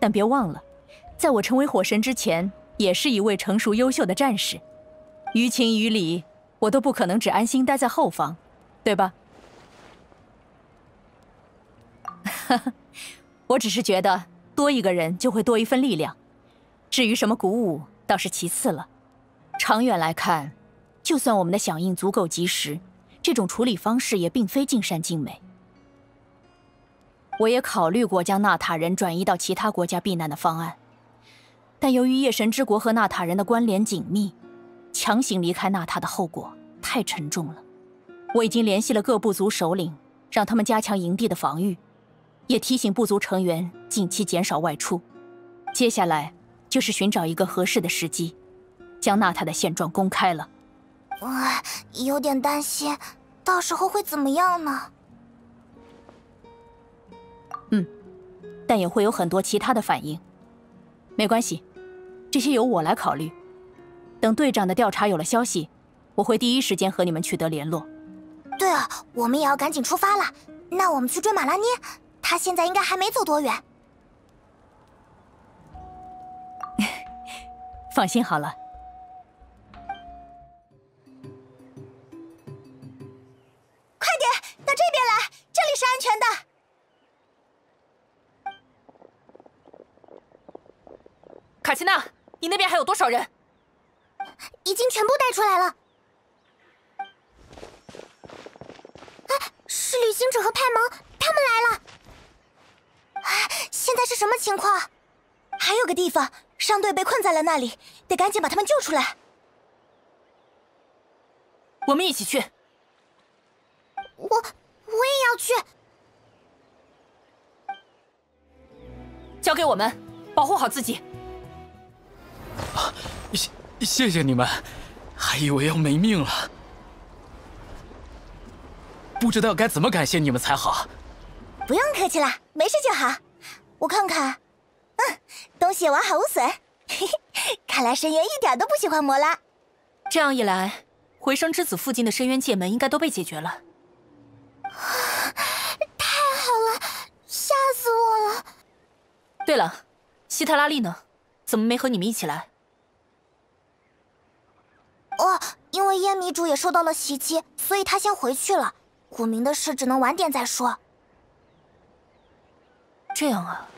但别忘了，在我成为火神之前，也是一位成熟优秀的战士。于情于理，我都不可能只安心待在后方，对吧？哈哈，我只是觉得多一个人就会多一份力量。至于什么鼓舞，倒是其次了。长远来看，就算我们的响应足够及时，这种处理方式也并非尽善尽美。我也考虑过将纳塔人转移到其他国家避难的方案，但由于夜神之国和纳塔人的关联紧密，强行离开纳塔的后果太沉重了。我已经联系了各部族首领，让他们加强营地的防御，也提醒部族成员近期减少外出。接下来就是寻找一个合适的时机，将纳塔的现状公开了。
我有点担心，到时候会怎么样呢？
嗯，但也会有很多其他的反应。没关系，这些由我来考虑。等队长的调查有了消息，我会第一时间和你们取得联络。
对啊，我们也要赶紧出发了。那我们去追马拉涅，他现在应该还没走多远。
放心好了。
快点到这边来，这里是安全的。
卡奇娜，你那边还有多少人？
已经全部带出来了。哎，是旅行者和派蒙，他们来了。哎，现在是什么情况？
还有个地方，商队被困在了那里，得赶紧把他们救出来。
我们一起去。
我我也要去。
交给我们，保护好自己。
谢谢谢你们，还以为要没命了，不知道该怎么感谢你们才好。
不用客气了，没事就好。我看看，嗯，东西完好无损。嘿嘿，看来深渊一点都不喜欢魔拉。
这样一来，回声之子附近的深渊界门应该都被解决了。
太好了，吓死我了！
对了，希特拉利呢？怎么没和你们一起来？
哦，因为烟迷主也受到了袭击，所以他先回去了。古明的事只能晚点再说。
这样啊，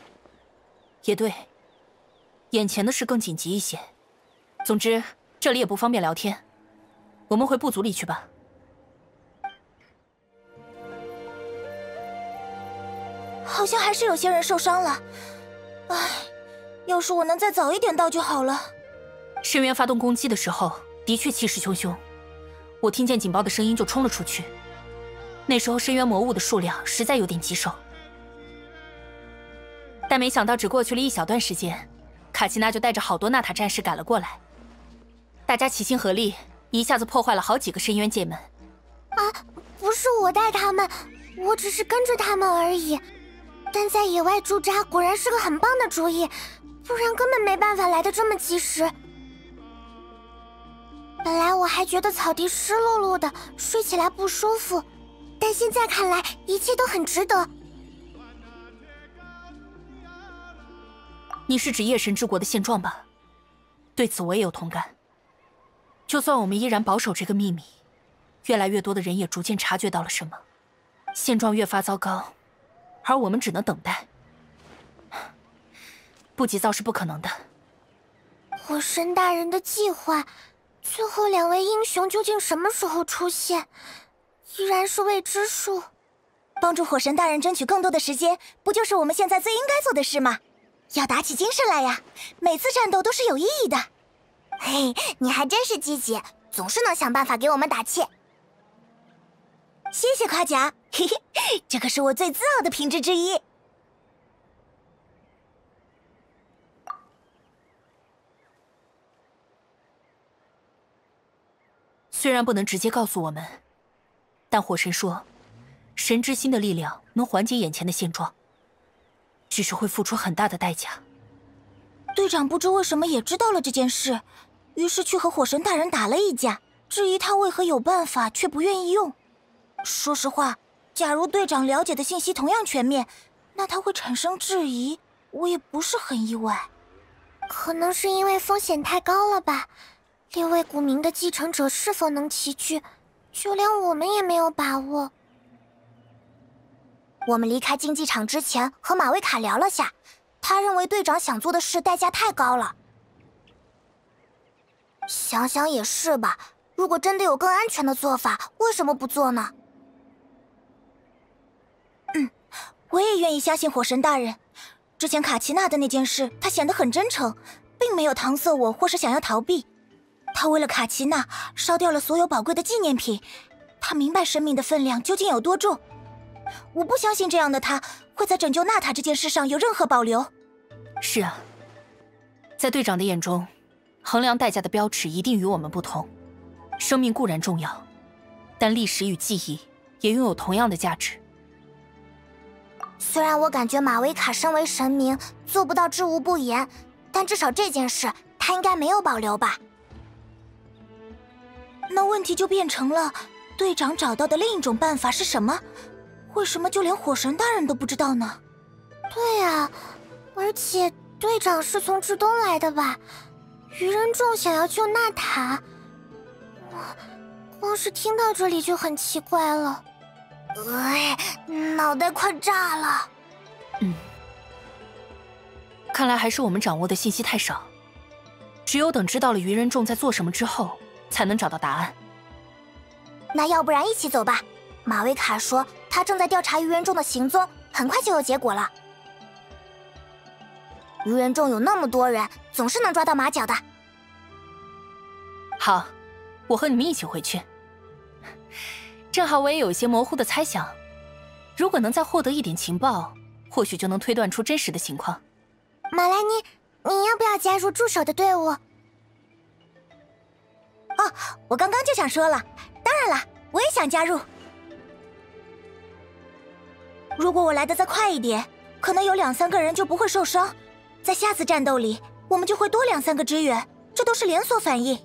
也对，眼前的事更紧急一些。总之，这里也不方便聊天，我们回部族里去吧。
好像还是有些人受伤了，唉。要是我能再早一点到就好了。
深渊发动攻击的时候，的确气势汹汹。我听见警报的声音就冲了出去。那时候深渊魔物的数量实在有点棘手，但没想到只过去了一小段时间，卡奇娜就带着好多纳塔战士赶了过来。大家齐心合力，一下子破坏了好几个深渊界门。
啊，不是我带他们，我只是跟着他们而已。但在野外驻扎果然是个很棒的主意。不然根本没办法来的这么及时。本来我还觉得草地湿漉漉的，睡起来不舒服，但现在看来一切都很值得。
你是指夜神之国的现状吧？对此我也有同感。就算我们依然保守这个秘密，越来越多的人也逐渐察觉到了什么，现状越发糟糕，而我们只能等待。不急躁是不可能的。
火神大人的计划，最后两位英雄究竟什么时候出现，依然是未知数。
帮助火神大人争取更多的时间，不就是我们现在最应该做的事吗？要打起精神来呀！每次战斗都是有意义的。
嘿，你还真是积极，总是能想办法给我们打气。
谢谢夸奖，嘿嘿，这可是我最自傲的品质之一。
虽然不能直接告诉我们，但火神说，神之心的力量能缓解眼前的现状，只是会付出很大的代价。
队长不知为什么也知道了这件事，于是去和火神大人打了一架，质疑他为何有办法却不愿意用。说实话，假如队长了解的信息同样全面，那他会产生质疑，我也不是很意外。
可能是因为风险太高了吧？六位古民的继承者是否能齐聚，就连我们也没有把握。我们离开竞技场之前和马维卡聊了下，他认为队长想做的事代价太高了。想想也是吧，如果真的有更安全的做法，为什么不做呢？
嗯，我也愿意相信火神大人。之前卡奇娜的那件事，他显得很真诚，并没有搪塞我或是想要逃避。他为了卡奇娜烧掉了所有宝贵的纪念品，他明白生命的分量究竟有多重。我不相信这样的他会在拯救娜塔这件事上有任何保留。
是啊，在队长的眼中，衡量代价的标尺一定与我们不同。生命固然重要，但历史与记忆也拥有同样的价值。
虽然我感觉马维卡身为神明做不到知无不言，但至少这件事他应该没有保留吧。
那问题就变成了，队长找到的另一种办法是什么？为什么就连火神大人都不知道呢？
对啊，而且队长是从至东来的吧？愚人众想要救娜塔，我光是听到这里就很奇怪了。哎，脑袋快炸了。
嗯，看来还是我们掌握的信息太少，只有等知道了愚人众在做什么之后。才能找到答案。
那要不然一起走吧。马维卡说他正在调查愚人众的行踪，很快就有结果了。愚人众有那么多人，总是能抓到马脚的。
好，我和你们一起回去。正好我也有一些模糊的猜想，如果能再获得一点情报，或许就能推断出真实的情况。
马莱尼，你要不要加入助手的队伍？
哦，我刚刚就想说了，当然了，我也想加入。如果我来的再快一点，可能有两三个人就不会受伤，在下次战斗里，我们就会多两三个支援，这都是连锁反应。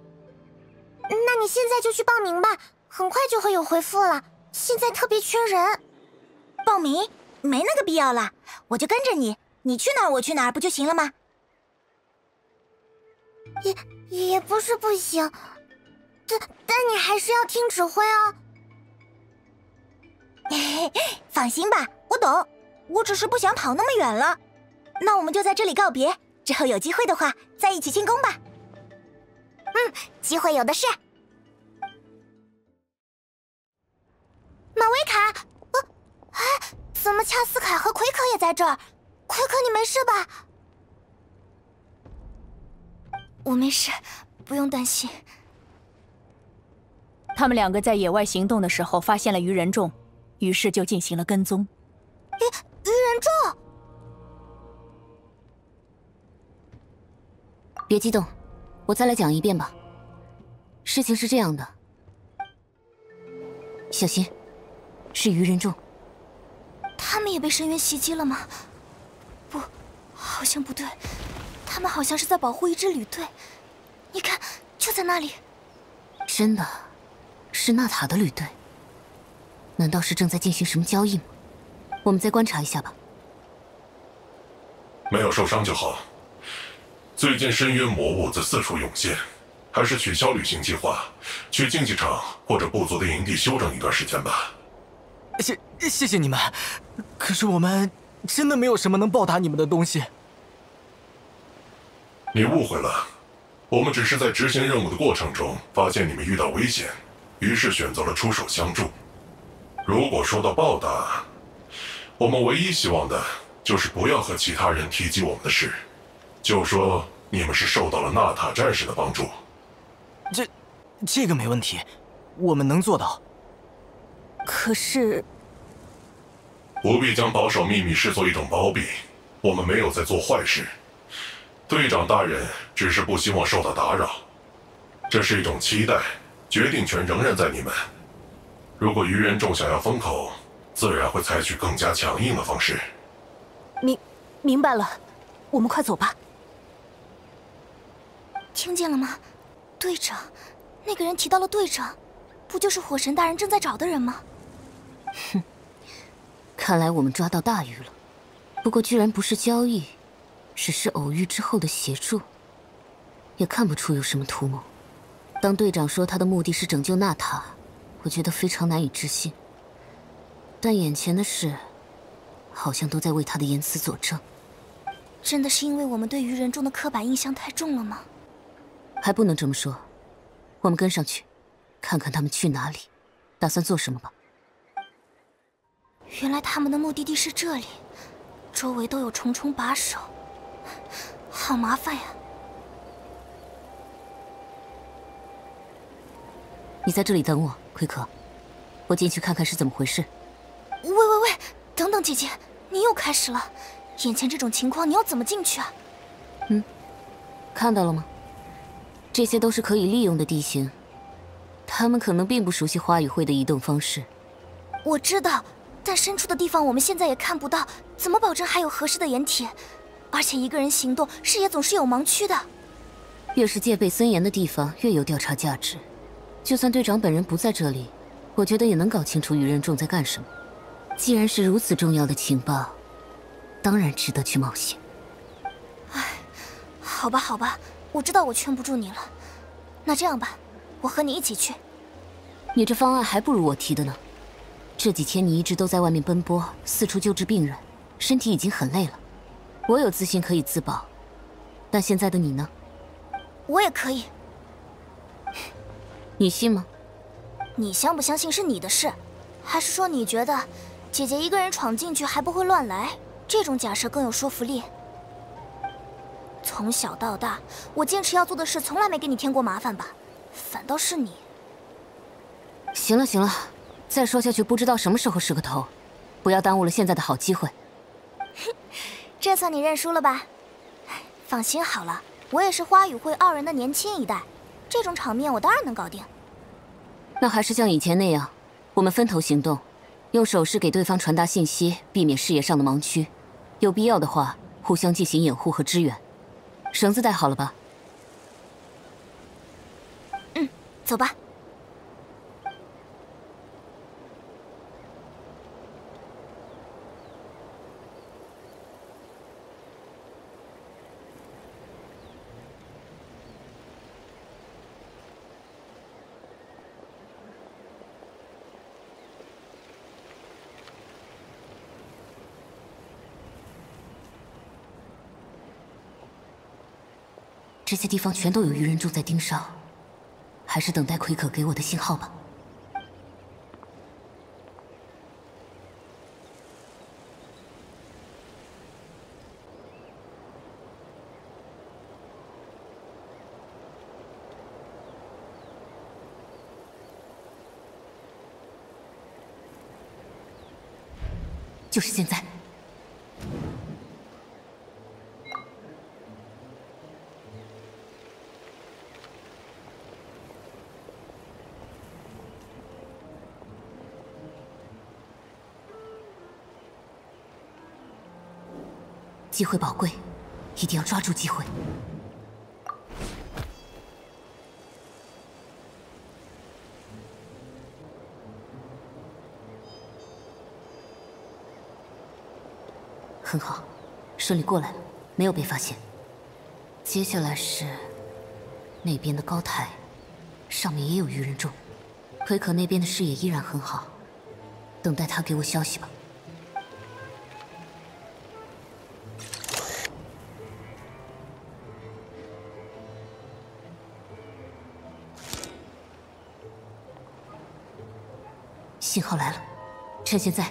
那你现在就去报名吧，很快就会有回复了。现在特别缺人，
报名没那个必要了，我就跟着你，你去哪儿我去哪儿，不就行了吗？
也也不是不行。但但你还是要听指挥哦。
放心吧，我懂。我只是不想跑那么远了。那我们就在这里告别，之后有机会的话再一起进攻吧。
嗯，机会有的是。马维卡，呃，哎，怎么恰斯卡和奎可也在这儿？奎可，你没事吧？
我没事，不用担心。
他们两个在野外行动的时候发现了愚人众，于是就进行了跟踪。
愚人众，
别激动，我再来讲一遍吧。事情是这样的，小心，是愚人众。
他们也被深渊袭击了吗？不，好像不对，他们好像是在保护一支旅队。你看，就在那里。
真的。是纳塔的旅队，难道是正在进行什么交易吗？我们再观察一下吧。
没有受伤就好。最近深渊魔物在四处涌现，还是取消旅行计划，去竞技场或者部族的营地休整一段时间吧。
谢谢谢你们，可是我们真的没有什么能报答你们的东西。
你误会了，我们只是在执行任务的过程中发现你们遇到危险，于是选择了出手相助。如果说到报答，我们唯一希望的就是不要和其他人提及我们的事，就说你们是受到了纳塔战士的帮助。
这，这个没问题，我们能做到。
可是，
不必将保守秘密视作一种包庇，我们没有在做坏事。队长大人只是不希望受到打扰，这是一种期待，决定权仍然在你们。如果愚人众想要封口，自然会采取更加强硬的方式。
明明白了，我们快走吧。
听见了吗，队长？那个人提到了队长，不就是火神大人正在找的人吗？
哼，看来我们抓到大鱼了。不过居然不是交易，只是偶遇之后的协助，也看不出有什么图谋。当队长说他的目的是拯救娜塔，我觉得非常难以置信。但眼前的事，好像都在为他的言辞佐证。
真的是因为我们对于人众的刻板印象太重了吗？
还不能这么说。我们跟上去，看看他们去哪里，打算做什么吧。
原来他们的目的地是这里，周围都有重重把守，好麻烦呀！
你在这里等我，奎可，我进去看看是怎么回事。
喂等等，姐姐，你又开始了。眼前这种情况，你要怎么进去啊？
嗯，看到了吗？这些都是可以利用的地形，他们可能并不熟悉花语会的移动方式。
我知道，但深处的地方我们现在也看不到，怎么保证还有合适的掩体？而且一个人行动，视野总是有盲区的。
越是戒备森严的地方，越有调查价值。就算队长本人不在这里，我觉得也能搞清楚愚人众在干什么。既然是如此重要的情报，当然值得去冒险。
唉，好吧，好吧。我知道我劝不住你了，那这样吧，我和你一起去。
你这方案还不如我提的呢。这几天你一直都在外面奔波，四处救治病人，身体已经很累了。我有自信可以自保，但现在的你呢？
我也可以。
你信吗？
你相不相信是你的事，还是说你觉得姐姐一个人闯进去还不会乱来？这种假设更有说服力。从小到大，我坚持要做的事从来没给你添过麻烦吧？反倒是你。
行了行了，再说下去不知道什么时候是个头，不要耽误了现在的好机会。
这算你认输了吧？放心好了，我也是花语会傲人的年轻一代，这种场面我当然能搞定。
那还是像以前那样，我们分头行动，用手势给对方传达信息，避免视野上的盲区。有必要的话，互相进行掩护和支援。绳子带好了吧？
嗯，走吧。
这些地方全都有愚人众在盯梢，还是等待奎可给我的信号吧。就是现在。机会宝贵，一定要抓住机会。很好，顺利过来了，没有被发现。接下来是那边的高台，上面也有愚人众。奎可那边的视野依然很好，等待他给我消息吧。信号来了，趁现在。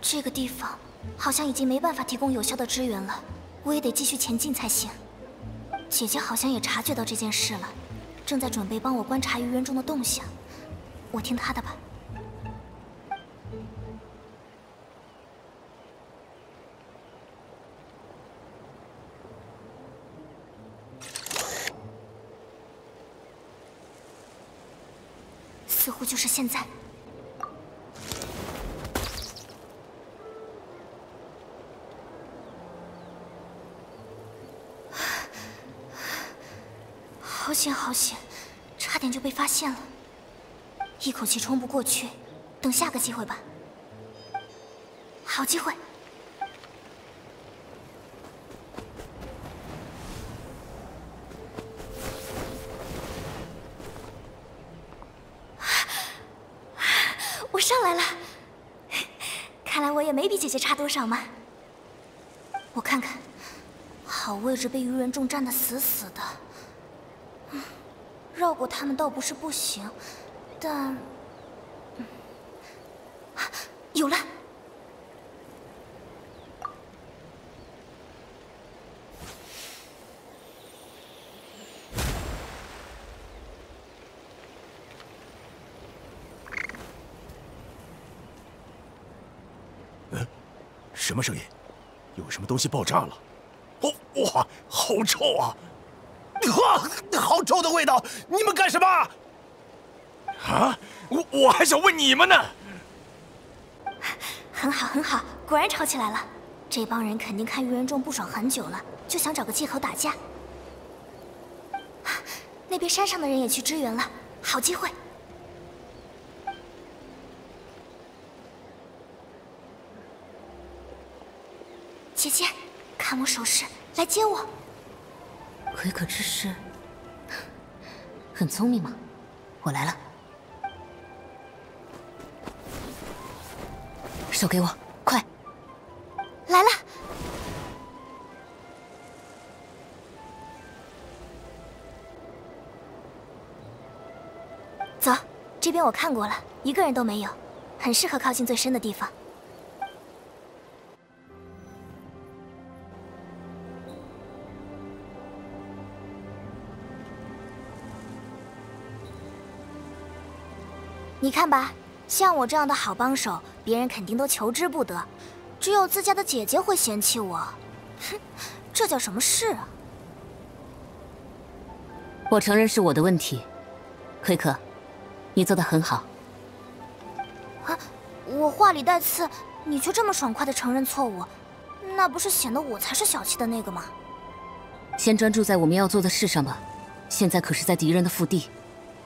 这个地方好像已经没办法提供有效的支援了，我也得继续前进才行。姐姐好像也察觉到这件事了，正在准备帮我观察鱼人中的动向。我听他的吧。似乎就是现在。好险，好险，差点就被发现了。一口气冲不过去，等下个机会吧。好机会！我上来了，看来我也没比姐姐差多少嘛。我看看，好位置被鱼人众占得死死的。绕过他们倒不是不行，但有了。
嗯，什么声音？有什么东西爆炸了？哦，哇，好臭啊！
啊，好臭的味道！你们干什么？
啊，我我还想问你们呢。
很好，很好，果然吵起来了。这帮人肯定看愚人众不爽很久了，就想找个借口打架。那边山上的人也去支援了，好机会。姐姐，看我手势，来接我。
葵可之师，很聪明嘛。我来了，手给我，快！
来了。走，这边我看过了，一个人都没有，很适合靠近最深的地方。你看吧，像我这样的好帮手，别人肯定都求之不得，只有自家的姐姐会嫌弃我。哼，这叫什么事啊？
我承认是我的问题，奎可，你做的很好。
啊，我话里带刺，你却这么爽快的承认错误，那不是显得我才是小气的那个吗？
先专注在我们要做的事上吧，现在可是在敌人的腹地。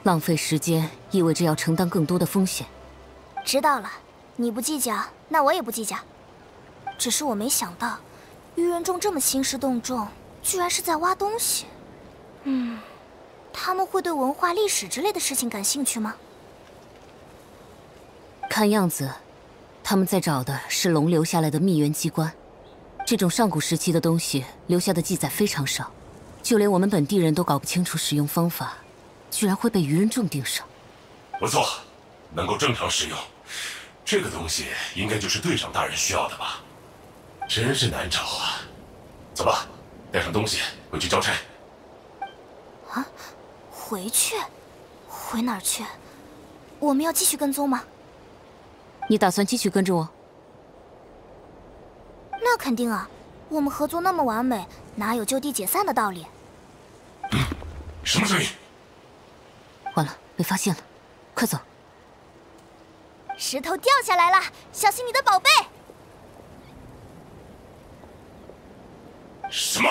浪费时间意味着要承担更多的风险。
知道了，你不计较，那我也不计较。只是我没想到，愚人众这么兴师动众，居然是在挖东西。嗯，他们会对文化、历史之类的事情感兴趣吗？
看样子，他们在找的是龙留下来的秘源机关。这种上古时期的东西留下的记载非常少，就连我们本地人都搞不清楚使用方法。居然会被愚人众盯上，
不错，能够正常使用，这个东西应该就是队长大人需要的吧？真是难找啊！走吧，带上东西回去交差。
啊，回去？回哪儿去？我们要继续跟踪吗？
你打算继续跟着我？
那肯定啊，我们合作那么完美，哪有就地解散的道理？
什么声音？
完了，被发现了，快走！
石头掉下来了，小心你的宝贝！
什么？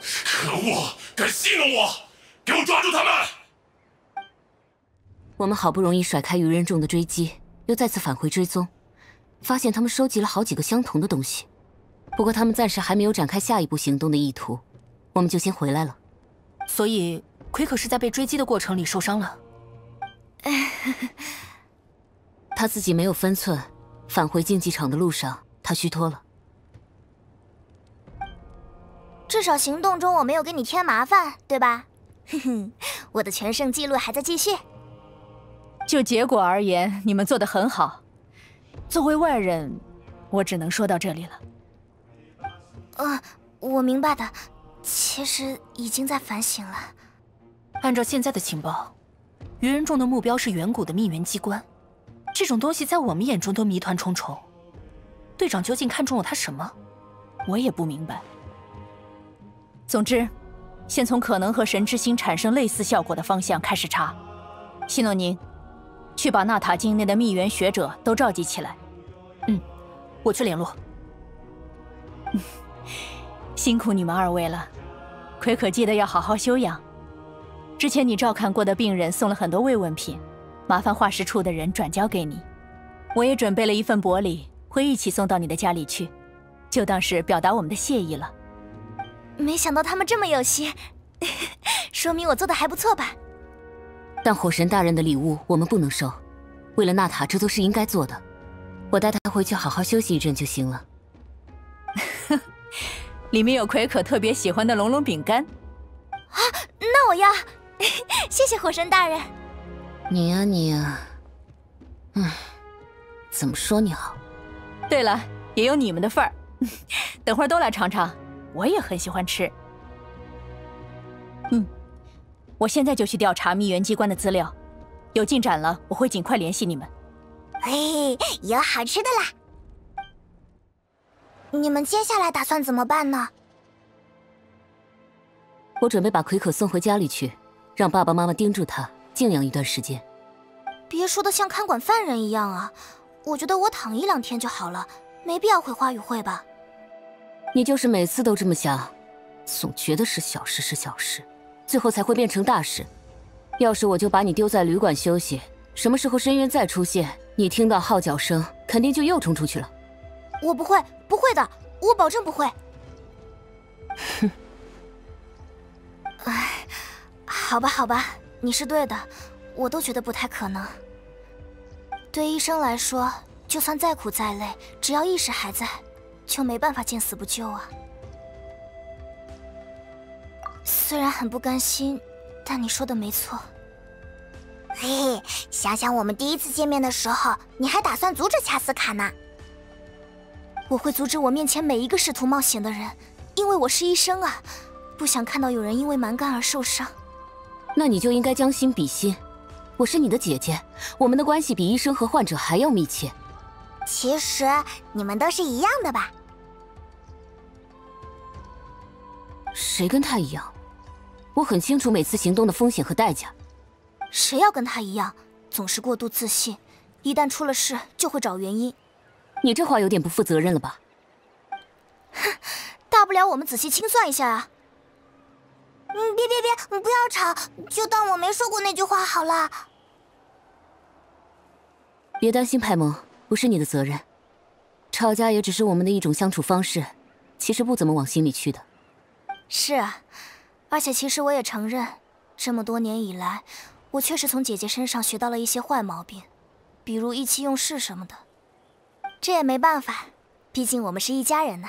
可恶，敢戏弄我！给我抓住他们！
我们好不容易甩开愚人众的追击，又再次返回追踪，发现他们收集了好几个相同的东西。不过他们暂时还没有展开下一步行动的意图，我们就先回来了。
所以，奎可是在被追击的过程里受伤了。
他自己没有分寸，返回竞技场的路上他虚脱了。
至少行动中我没有给你添麻烦，对吧？哼哼，我的全胜记录还在继续。
就结果而言，你们做的很好。作为外人，我只能说到这里了。
呃，我明白的，其实已经在反省了。
按照现在的情报，愚人众的目标是远古的秘元机关，这种东西在我们眼中都谜团重重。队长究竟看中了他什么？
我也不明白。总之，先从可能和神之心产生类似效果的方向开始查。希诺宁，去把纳塔境内的秘元学者都召集起来。
嗯，我去联络。
辛苦你们二位了，奎可记得要好好休养。之前你照看过的病人送了很多慰问品，麻烦画师处的人转交给你。我也准备了一份薄礼，会一起送到你的家里去，就当是表达我们的谢意了。
没想到他们这么有心，说明我做的还不错吧？
但火神大人的礼物我们不能收，为了纳塔，这都是应该做的。我带他回去好好休息一阵就行了。
里面有葵可特别喜欢的龙龙饼干。
啊，那我要，谢谢火神大人。
你呀你呀，嗯，怎么说你好？
对了，也有你们的份儿，等会儿都来尝尝，我也很喜欢吃。嗯，我现在就去调查秘元机关的资料，有进展了我会尽快联系你们。
嘿，有好吃的啦！你们接下来打算怎么办呢？
我准备把奎可送回家里去，让爸爸妈妈盯住他，静养一段时间。
别说的像看管犯人一样啊！我觉得我躺一两天就好了，没必要回花语会吧？
你就是每次都这么想，总觉得是小事是小事，最后才会变成大事。要是我就把你丢在旅馆休息，什么时候深渊再出现？你听到号角声，肯定就又冲出去了。
我不会，不会的，我保证不会。
哼，
哎，好吧，好吧，你是对的，我都觉得不太可能。对医生来说，就算再苦再累，只要意识还在，就没办法见死不救啊。虽然很不甘心，但你说的没错。
嘿嘿，想想我们第一次见面的时候，你还打算阻止恰斯卡呢。
我会阻止我面前每一个试图冒险的人，因为我是医生啊，不想看到有人因为蛮干而受伤。
那你就应该将心比心，我是你的姐姐，我们的关系比医生和患者还要密切。
其实你们都是一样的吧？
谁跟他一样？我很清楚每次行动的风险和代价。
谁要跟他一样，总是过度自信，一旦出了事就会找原因。
你这话有点不负责任了吧？
哼，大不了我们仔细清算一下啊。
嗯，别别别，不要吵，就当我没说过那句话好了。
别担心，派蒙，不是你的责任。吵架也只是我们的一种相处方式，其实不怎么往心里去的。
是啊，而且其实我也承认，这么多年以来。我确实从姐姐身上学到了一些坏毛病，比如意气用事什么的。这也没办法，毕竟我们是一家人呢。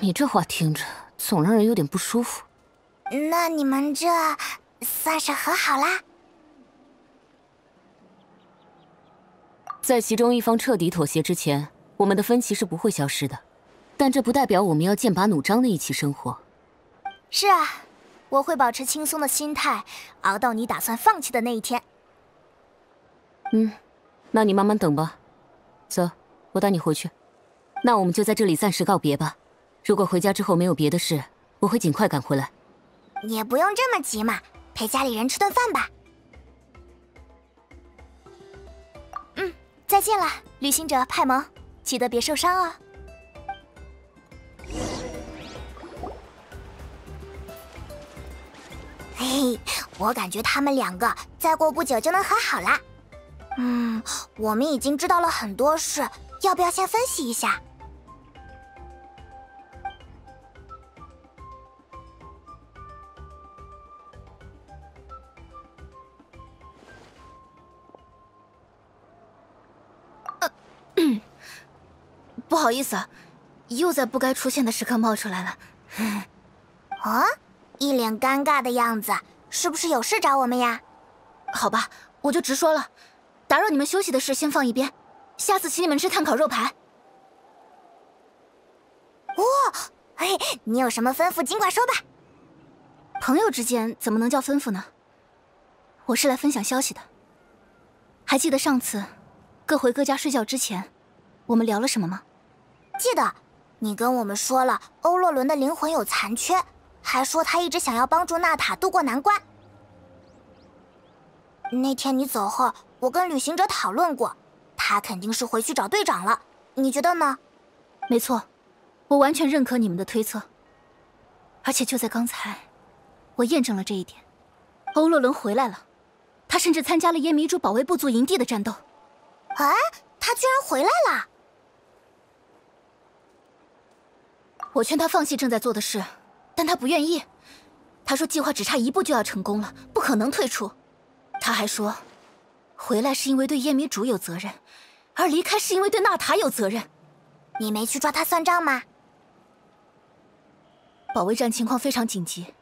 你这话听着总让人有点不舒服。
那你们这算是和好啦？
在其中一方彻底妥协之前，我们的分歧是不会消失的。但这不代表我们要剑拔弩张的一起生活。
是啊。我会保持轻松的心态，熬到你打算放弃的那一天。
嗯，那你慢慢等吧。走，我带你回去。那我们就在这里暂时告别吧。如果回家之后没有别的事，我会尽快赶回来。
也不用这么急嘛，陪家里人吃顿饭吧。
嗯，再见了，旅行者派蒙，记得别受伤哦。
嘿嘿，我感觉他们两个再过不久就能和好了。嗯我们已经知道了很多事要不要先分析一下？
不好意思啊又在不该出现的时刻冒出来了。
啊 一脸尴尬的样子是不是有事找我们呀？
好吧我就直说了。打扰你们休息的事先放一边，下次请你们吃炭烤肉排。
哇，嘿，你有什么吩咐尽管说吧。
朋友之间怎么能叫吩咐呢？我是来分享消息的。还记得上次各回各家睡觉之前，我们聊了什么吗？
记得，你跟我们说了欧洛伦的灵魂有残缺，还说他一直想要帮助娜塔渡过难关。那天你走后，我跟旅行者讨论过，他肯定是回去找队长了。你觉得呢？
没错，我完全认可你们的推测。而且就在刚才，我验证了这一点。欧洛伦回来了，他甚至参加了耶迷主保卫部族营地的战斗。
哎，他居然回来了！
我劝他放弃正在做的事，但他不愿意。他说计划只差一步就要成功了，不可能退出。他还说，回来是因为对夜明主有责任，而离开是因为对纳塔有责任。
你没去抓他算账吗？
保卫战情况非常紧急，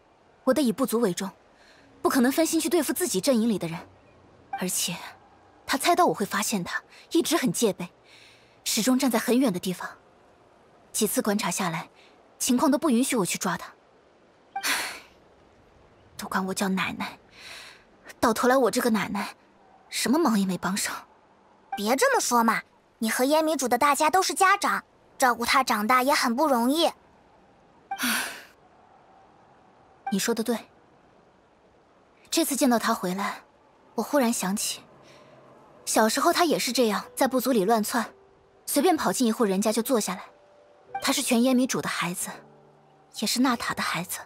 我得以部族为重，不可能分心去对付自己阵营里的人。而且，他猜到我会发现他，一直很戒备，始终站在很远的地方。几次观察下来，情况都不允许我去抓他。唉，都管我叫奶奶。到头来，我这个奶奶，什么忙也没帮上。
别这么说嘛，你和烟迷主的大家都是家长，照顾他长大也很不容易。
你说的对。这次见到他回来，我忽然想起，小时候他也是这样，在部族里乱窜，随便跑进一户人家就坐下来。他是全烟迷主的孩子，也是娜塔的孩子。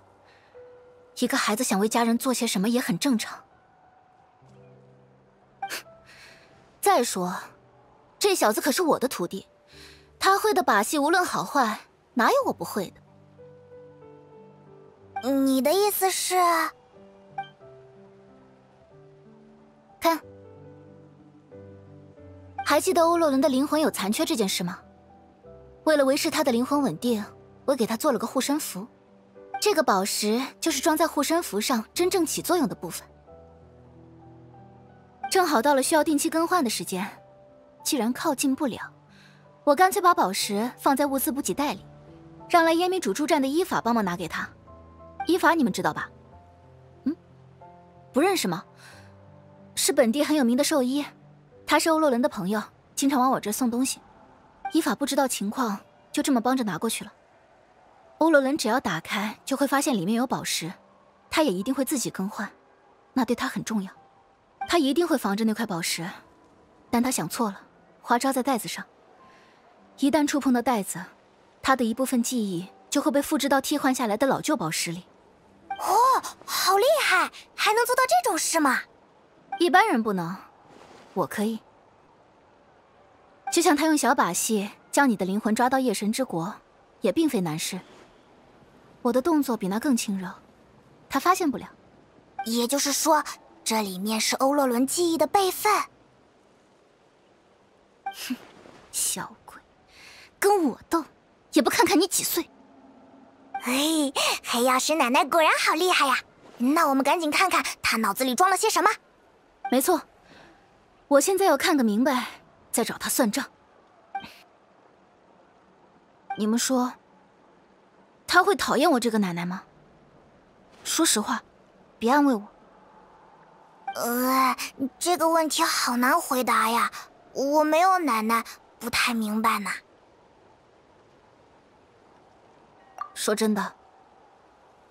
一个孩子想为家人做些什么也很正常。再说，这小子可是我的徒弟，他会的把戏无论好坏，哪有我不会的？
你的意思是？
看，还记得欧洛伦的灵魂有残缺这件事吗？为了维持他的灵魂稳定，我给他做了个护身符。这个宝石就是装在护身符上真正起作用的部分。正好到了需要定期更换的时间，既然靠近不了，我干脆把宝石放在物资补给袋里，让来烟迷主助战的伊法帮忙拿给他。伊法你们知道吧？嗯，不认识吗？是本地很有名的兽医，他是欧洛伦的朋友，经常往我这送东西。伊法不知道情况，就这么帮着拿过去了。欧洛伦只要打开，就会发现里面有宝石，他也一定会自己更换，那对他很重要。他一定会防着那块宝石，但他想错了，花扎在袋子上。一旦触碰到袋子，他的一部分记忆就会被复制到替换下来的老旧宝石里。
哦，好厉害，还能做到这种事吗？
一般人不能，我可以。就像他用小把戏将你的灵魂抓到夜神之国，也并非难事。我的动作比那更轻柔，他发现不了。
也就是说，这里面是欧洛伦记忆的备份。
哼，小鬼，跟我斗，也不看看你几岁。
哎，黑曜石奶奶果然好厉害呀！那我们赶紧看看她脑子里装了些什么。
没错，我现在要看个明白，再找他算账。你们说？他会讨厌我这个奶奶吗？说实话，别安慰我。
呃，这个问题好难回答呀，我没有奶奶，不太明白呢。
说真的，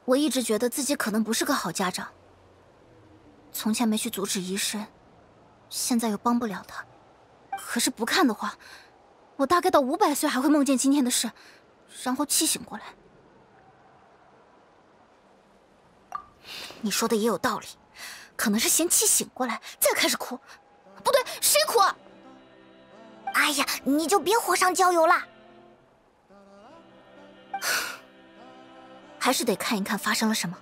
我一直觉得自己可能不是个好家长。从前没去阻止医生，现在又帮不了他。可是不看的话，我大概到五百岁还会梦见今天的事，然后气醒过来。你说的也有道理，可能是嫌气醒过来再开始哭，不对，谁哭？
哎呀，你就别火上浇油了。
还是得看一看发生了什么。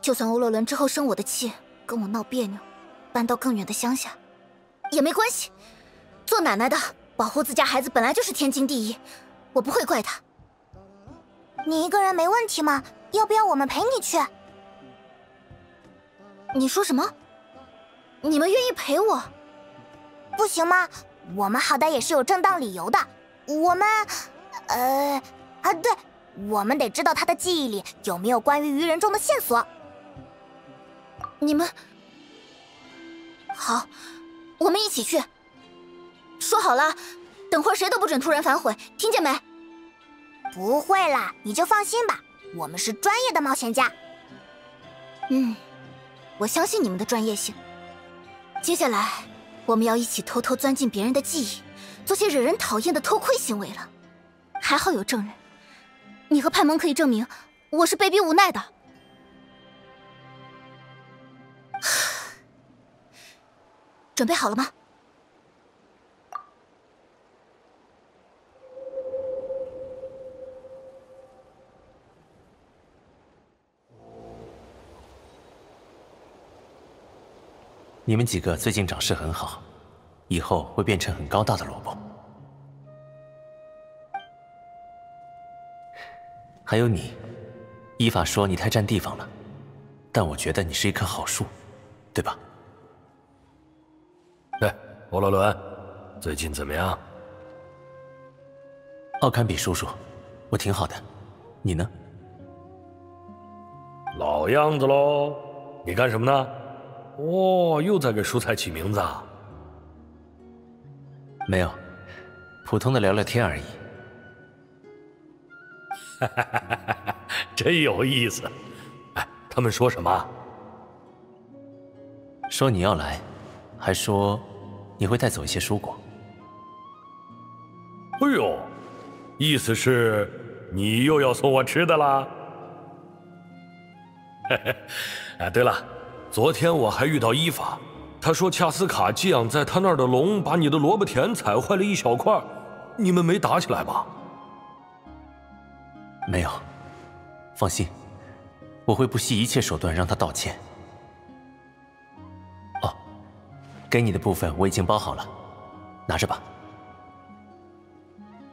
就算欧洛伦之后生我的气，跟我闹别扭，搬到更远的乡下，也没关系。做奶奶的保护自家孩子本来就是天经地义，我不会怪他。
你一个人没问题吗？要不要我们陪你去？
你说什么？你们愿意陪我？
不行吗？我们好歹也是有正当理由的。我们，呃，啊，对，我们得知道他的记忆里有没有关于愚人众的线索。
你们，好，我们一起去。说好了，等会儿谁都不准突然反悔，听见没？
不会啦，你就放心吧，我们是专业的冒险家。
嗯，我相信你们的专业性。接下来，我们要一起偷偷钻进别人的记忆，做些惹人讨厌的偷窥行为了。还好有证人，你和派蒙可以证明我是被逼无奈的。准备好了吗？
你们几个最近长势很好，以后会变成很高大的萝卜。还有你，依法说你太占地方了，但我觉得你是一棵好树，对吧？
哎，欧罗伦，最近怎么样？
奥坎比叔叔，我挺好的，你呢？
老样子喽，你干什么呢？哦，又在给蔬菜起名字啊？
没有，普通的聊聊天而已。
哈哈哈哈哈！真有意思。哎，他们说什么？
说你要来，还说你会带走一些蔬果。
哎呦，意思是你又要送我吃的啦？嘿嘿，哎，对了。昨天我还遇到伊法，他说恰斯卡寄养在他那儿的龙把你的萝卜田踩坏了一小块，你们没打起来吧？
没有，放心，我会不惜一切手段让他道歉。哦，给你的部分我已经包好了，拿着吧。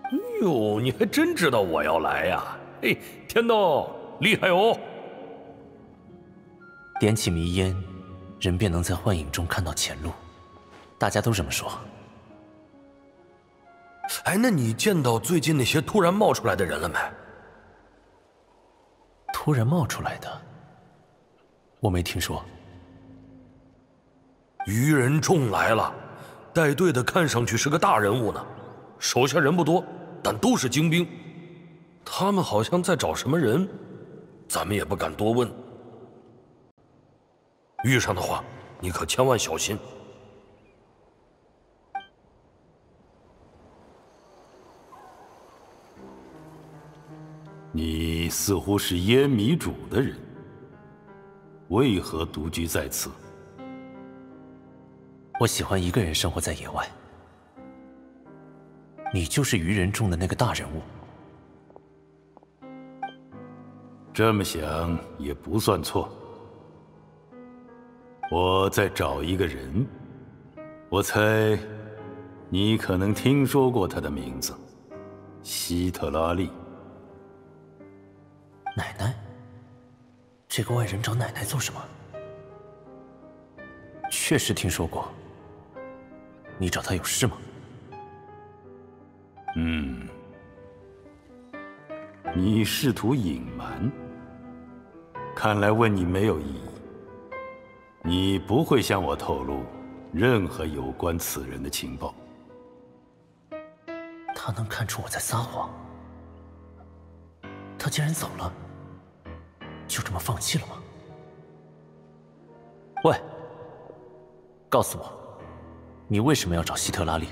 哎呦，你还真知道我要来呀！嘿，天道厉害哦！
点起迷烟，人便能在幻影中看到前路。大家都这么说。
哎，那你见到最近那些突然冒出来的人了没？
突然冒出来的，我没听说。
愚人众来了，带队的看上去是个大人物呢，手下人不多，但都是精兵。他们好像在找什么人，咱们也不敢多问。遇上的话，你可千万小心。
你似乎是烟迷主的人，为何独居在此？
我喜欢一个人生活在野外。你就是愚人众的那个大人物。
这么想也不算错。我在找一个人，我猜你可能听说过他的名字——希特拉利。
奶奶，这个外人找奶奶做什么？确实听说过。你找他有事吗？
嗯，你试图隐瞒，看来问你没有意义。你不会向我透露任何有关此人的情报。
他能看出我在撒谎。他竟然走了，就这么放弃了吗？喂，告诉我，你为什么要找希特拉利？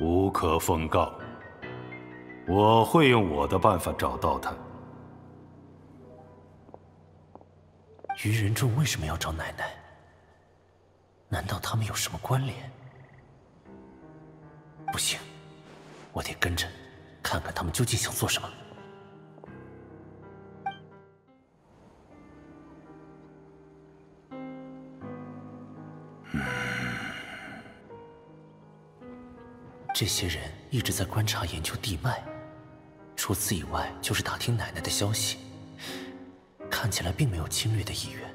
无可奉告。我会用我的办法找到他。
愚人众为什么要找奶奶？难道他们有什么关联？不行，我得跟着，看看他们究竟想做什么。这些人一直在观察研究地脉，除此以外就是打听奶奶的消息，看起来并没有侵略的意愿。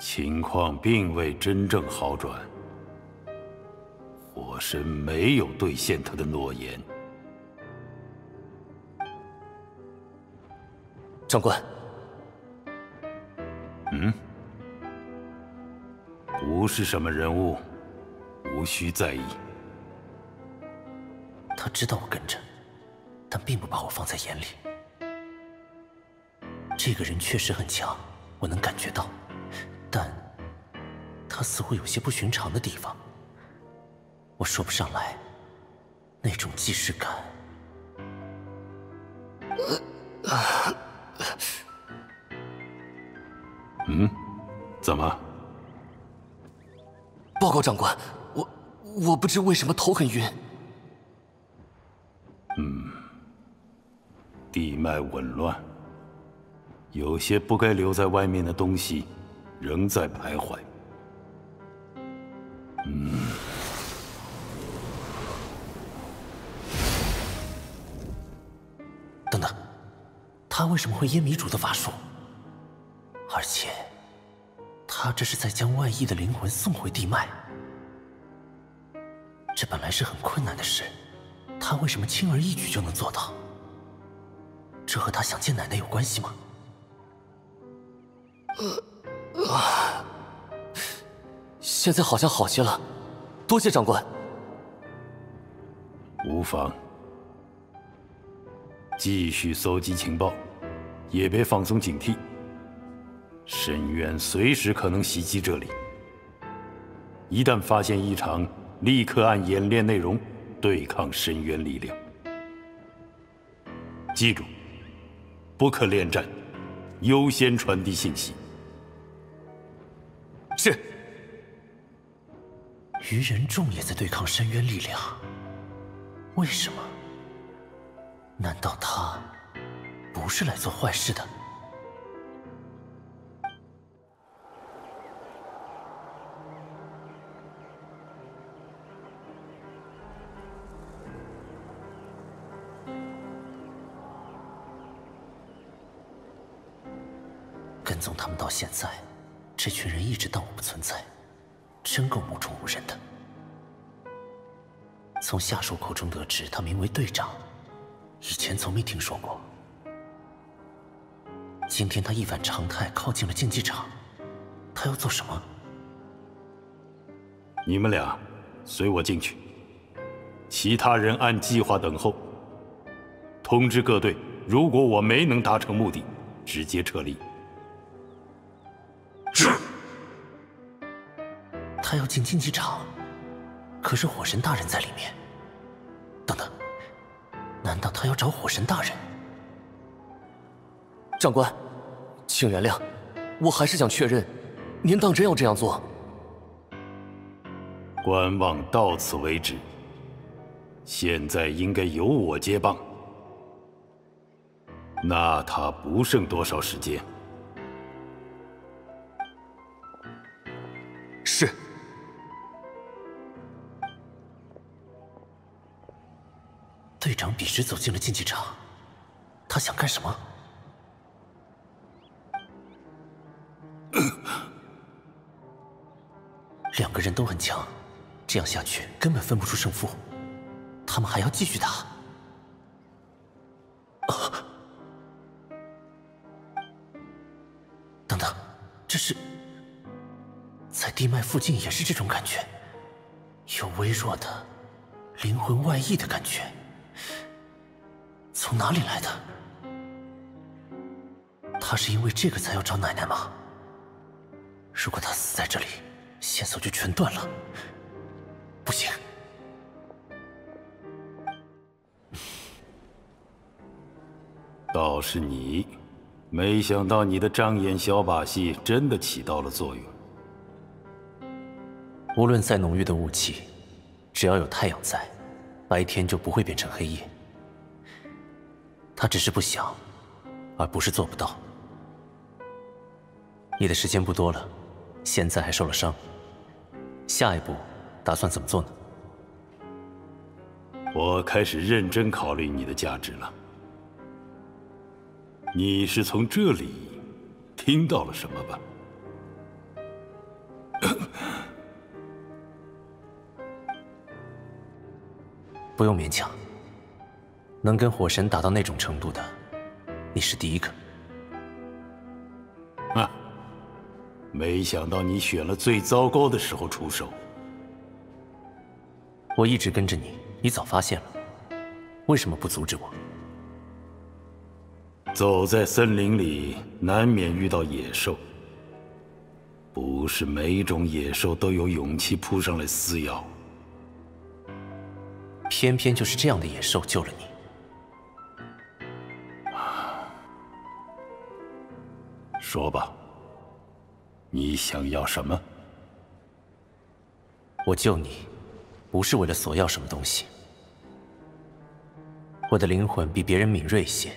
情况并未真正好转，火神没有兑现他的诺言。
长官，
嗯，不是什么人物，无需在意。
他知道我跟着，但并不把我放在眼里。这个人确实很强，我能感觉到，但他似乎有些不寻常的地方。我说不上来，那种既视感。
嗯，怎么？
报告长官，我我不知为什么头很晕。
嗯，地脉紊乱，有些不该留在外面的东西仍在徘徊。嗯，
等等，他为什么会阉迷主的法术？而且，他这是在将外溢的灵魂送回地脉，这本来是很困难的事，他为什么轻而易举就能做到？这和他想见奶奶有关系吗？
呃啊，现在好像好些了，多谢长官。
无妨，继续搜集情报，也别放松警惕。深渊随时可能袭击这里，一旦发现异常，立刻按演练内容对抗深渊力量。记住，不可恋战，优先传递信息。
是。
于人众也在对抗深渊力量，为什么？难道他不是来做坏事的？跟踪他们到现在，这群人一直当我不存在，真够目中无人的。从下属口中得知，他名为队长，以前从没听说过。今天他一反常态靠近了竞技场，他要做什么？
你们俩随我进去，其他人按计划等候。通知各队，如果我没能达成目的，直接撤离。
是。
他要进竞技场，可是火神大人在里面。等等，难道他要找火神大人？
长官，请原谅，我还是想确认，您当真要这样做？
观望到此为止。现在应该由我接棒。那他不剩多少时间？
是。
队长笔直走进了竞技场，他想干什么？两个人都很强，这样下去根本分不出胜负。他们还要继续打。等等，这是在地脉附近也是这种感觉，有微弱的灵魂外溢的感觉。从哪里来的？他是因为这个才要找奶奶吗？如果他死在这里，线索就全断了。不行，
倒是你，没想到你的障眼小把戏真的起到了作用。
无论再浓郁的雾气，只要有太阳在，白天就不会变成黑夜。他只是不想，而不是做不到。你的时间不多了，现在还受了伤，下一步打算怎么做呢？
我开始认真考虑你的价值了。你是从这里听到了什么吧？
不用勉强。能跟火神打到那种程度的，你是第一个。
啊！没想到你选了最糟糕的时候出手。
我一直跟着你，你早发现了，为什么不阻止我？
走在森林里，难免遇到野兽。不是每一种野兽都有勇气扑上来撕咬。
偏偏就是这样的野兽救了你。
说吧，你想要什么？
我救你，不是为了索要什么东西。我的灵魂比别人敏锐一些，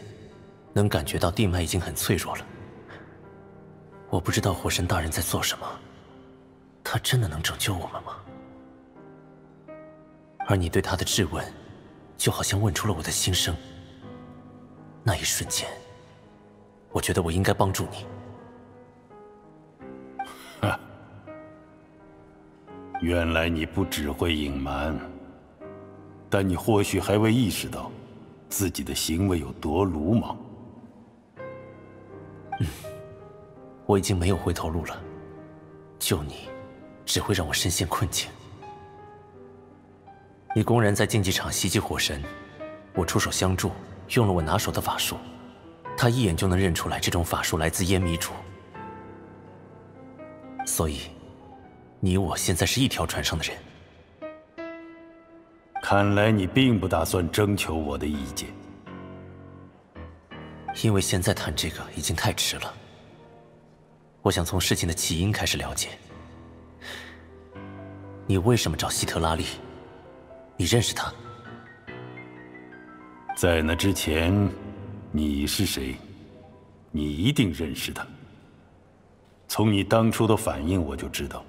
能感觉到地脉已经很脆弱了。我不知道火神大人在做什么，他真的能拯救我们吗？而你对他的质问，就好像问出了我的心声。那一瞬间，我觉得我应该帮助你。
原来你不只会隐瞒，但你或许还未意识到自己的行为有多鲁莽。
嗯，我已经没有回头路了。救你，只会让我深陷困境。你公然在竞技场袭击火神，我出手相助，用了我拿手的法术，他一眼就能认出来这种法术来自烟迷主，所以。你我现在是一条船上的人。
看来你并不打算征求我的意见，
因为现在谈这个已经太迟了。我想从事情的起因开始了解。你为什么找希特拉利？你认识他？
在那之前，你是谁？你一定认识他。从你当初的反应，我就知道。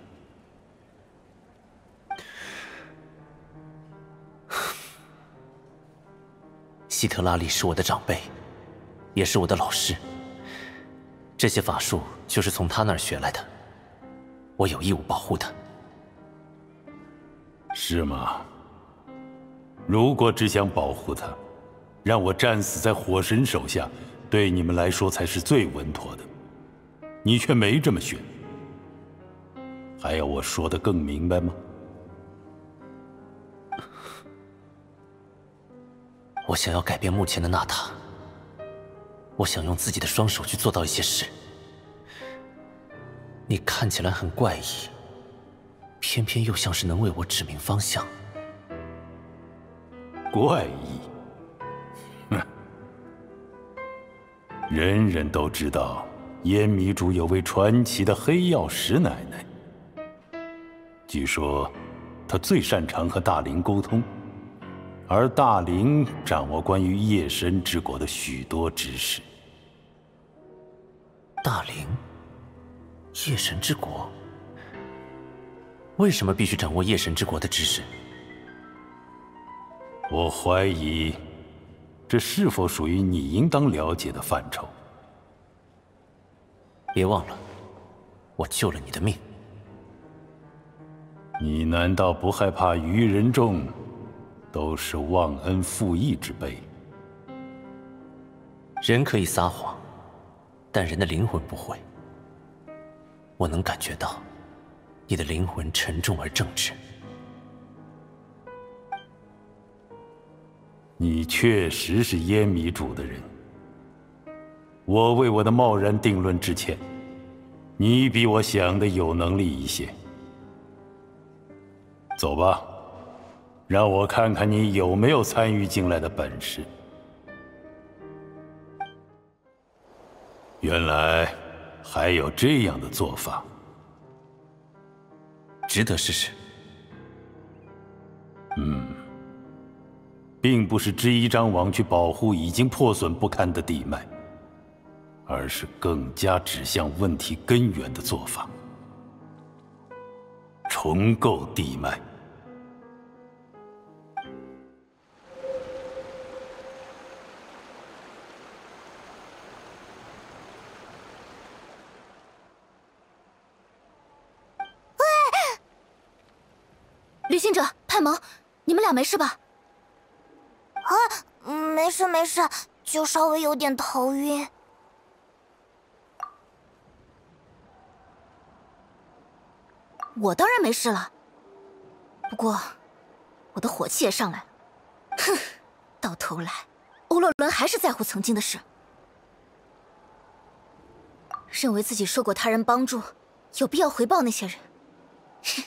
希特拉里是我的长辈，也是我的老师。这些法术就是从他那儿学来的，我有义务保护他。
是吗？如果只想保护他，让我战死在火神手下，对你们来说才是最稳妥的。你却没这么选，还要我说的更明白吗？
我想要改变目前的纳塔。我想用自己的双手去做到一些事。你看起来很怪异，偏偏又像是能为我指明方向。
怪异？哼！人人都知道，烟迷主有位传奇的黑曜石奶奶。据说，她最擅长和大灵沟通。而大灵掌握关于夜神之国的许多知识。
大灵，夜神之国，为什么必须掌握夜神之国的知识？
我怀疑，这是否属于你应当了解的范畴？
别忘了，我救了你的命。
你难道不害怕愚人众？都是忘恩负义之辈。
人可以撒谎，但人的灵魂不会。我能感觉到，你的灵魂沉重而正直。
你确实是烟迷主的人。我为我的贸然定论致歉。你比我想的有能力一些。走吧。让我看看你有没有参与进来的本事。原来还有这样的做法，
值得试试。
嗯，并不是织一张网去保护已经破损不堪的地脉而是更加指向问题根源的做法重构地脉。
旅行者派蒙你们俩没事吧？
啊，没事没事，就稍微有点头晕。
我当然没事了，不过我的火气也上来了。哼，到头来，欧洛伦还是在乎曾经的事，认为自己受过他人帮助，有必要回报那些人。哼，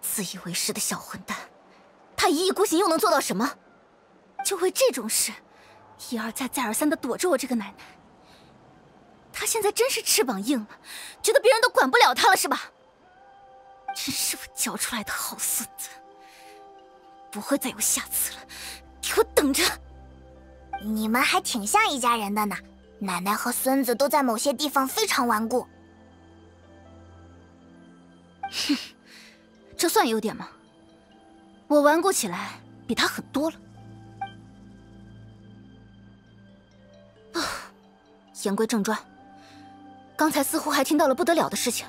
自以为是的小混蛋，他一意孤行又能做到什么？就为这种事，一而再再而三的躲着我这个奶奶。他现在真是翅膀硬了，觉得别人都管不了他了是吧？真是我教出来的好孙子，不会再有下次了，给我等着！
你们还挺像一家人的呢，奶奶和孙子都在某些地方非常顽固。
哼，这算优点吗？我顽固起来比他狠多了。啊，言归正传，刚才似乎还听到了不得了的事情。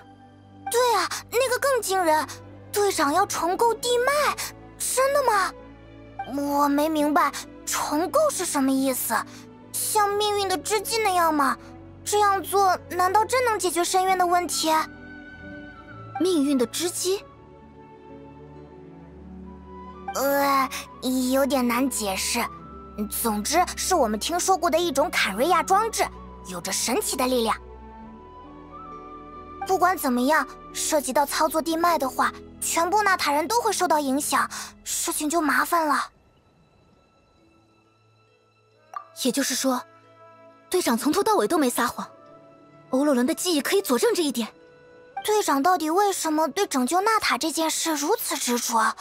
对啊，那个更惊人，队长要重构地脉，真的吗？我没明白重构是什么意思，像命运的织机那样吗？这样做难道真能解决深渊的问题？
命运的织机？
呃，有点难解释。总之，是我们听说过的一种坎瑞亚装置，有着神奇的力量。不管怎么样，涉及到操作地脉的话，全部纳塔人都会受到影响，事情就麻烦了。
也就是说，队长从头到尾都没撒谎，欧洛伦的记忆可以佐证这一点。
队长到底为什么对拯救纳塔这件事如此执着？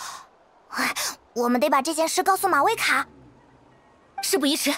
哎，我们得把这件事告诉马威卡。
事不宜迟。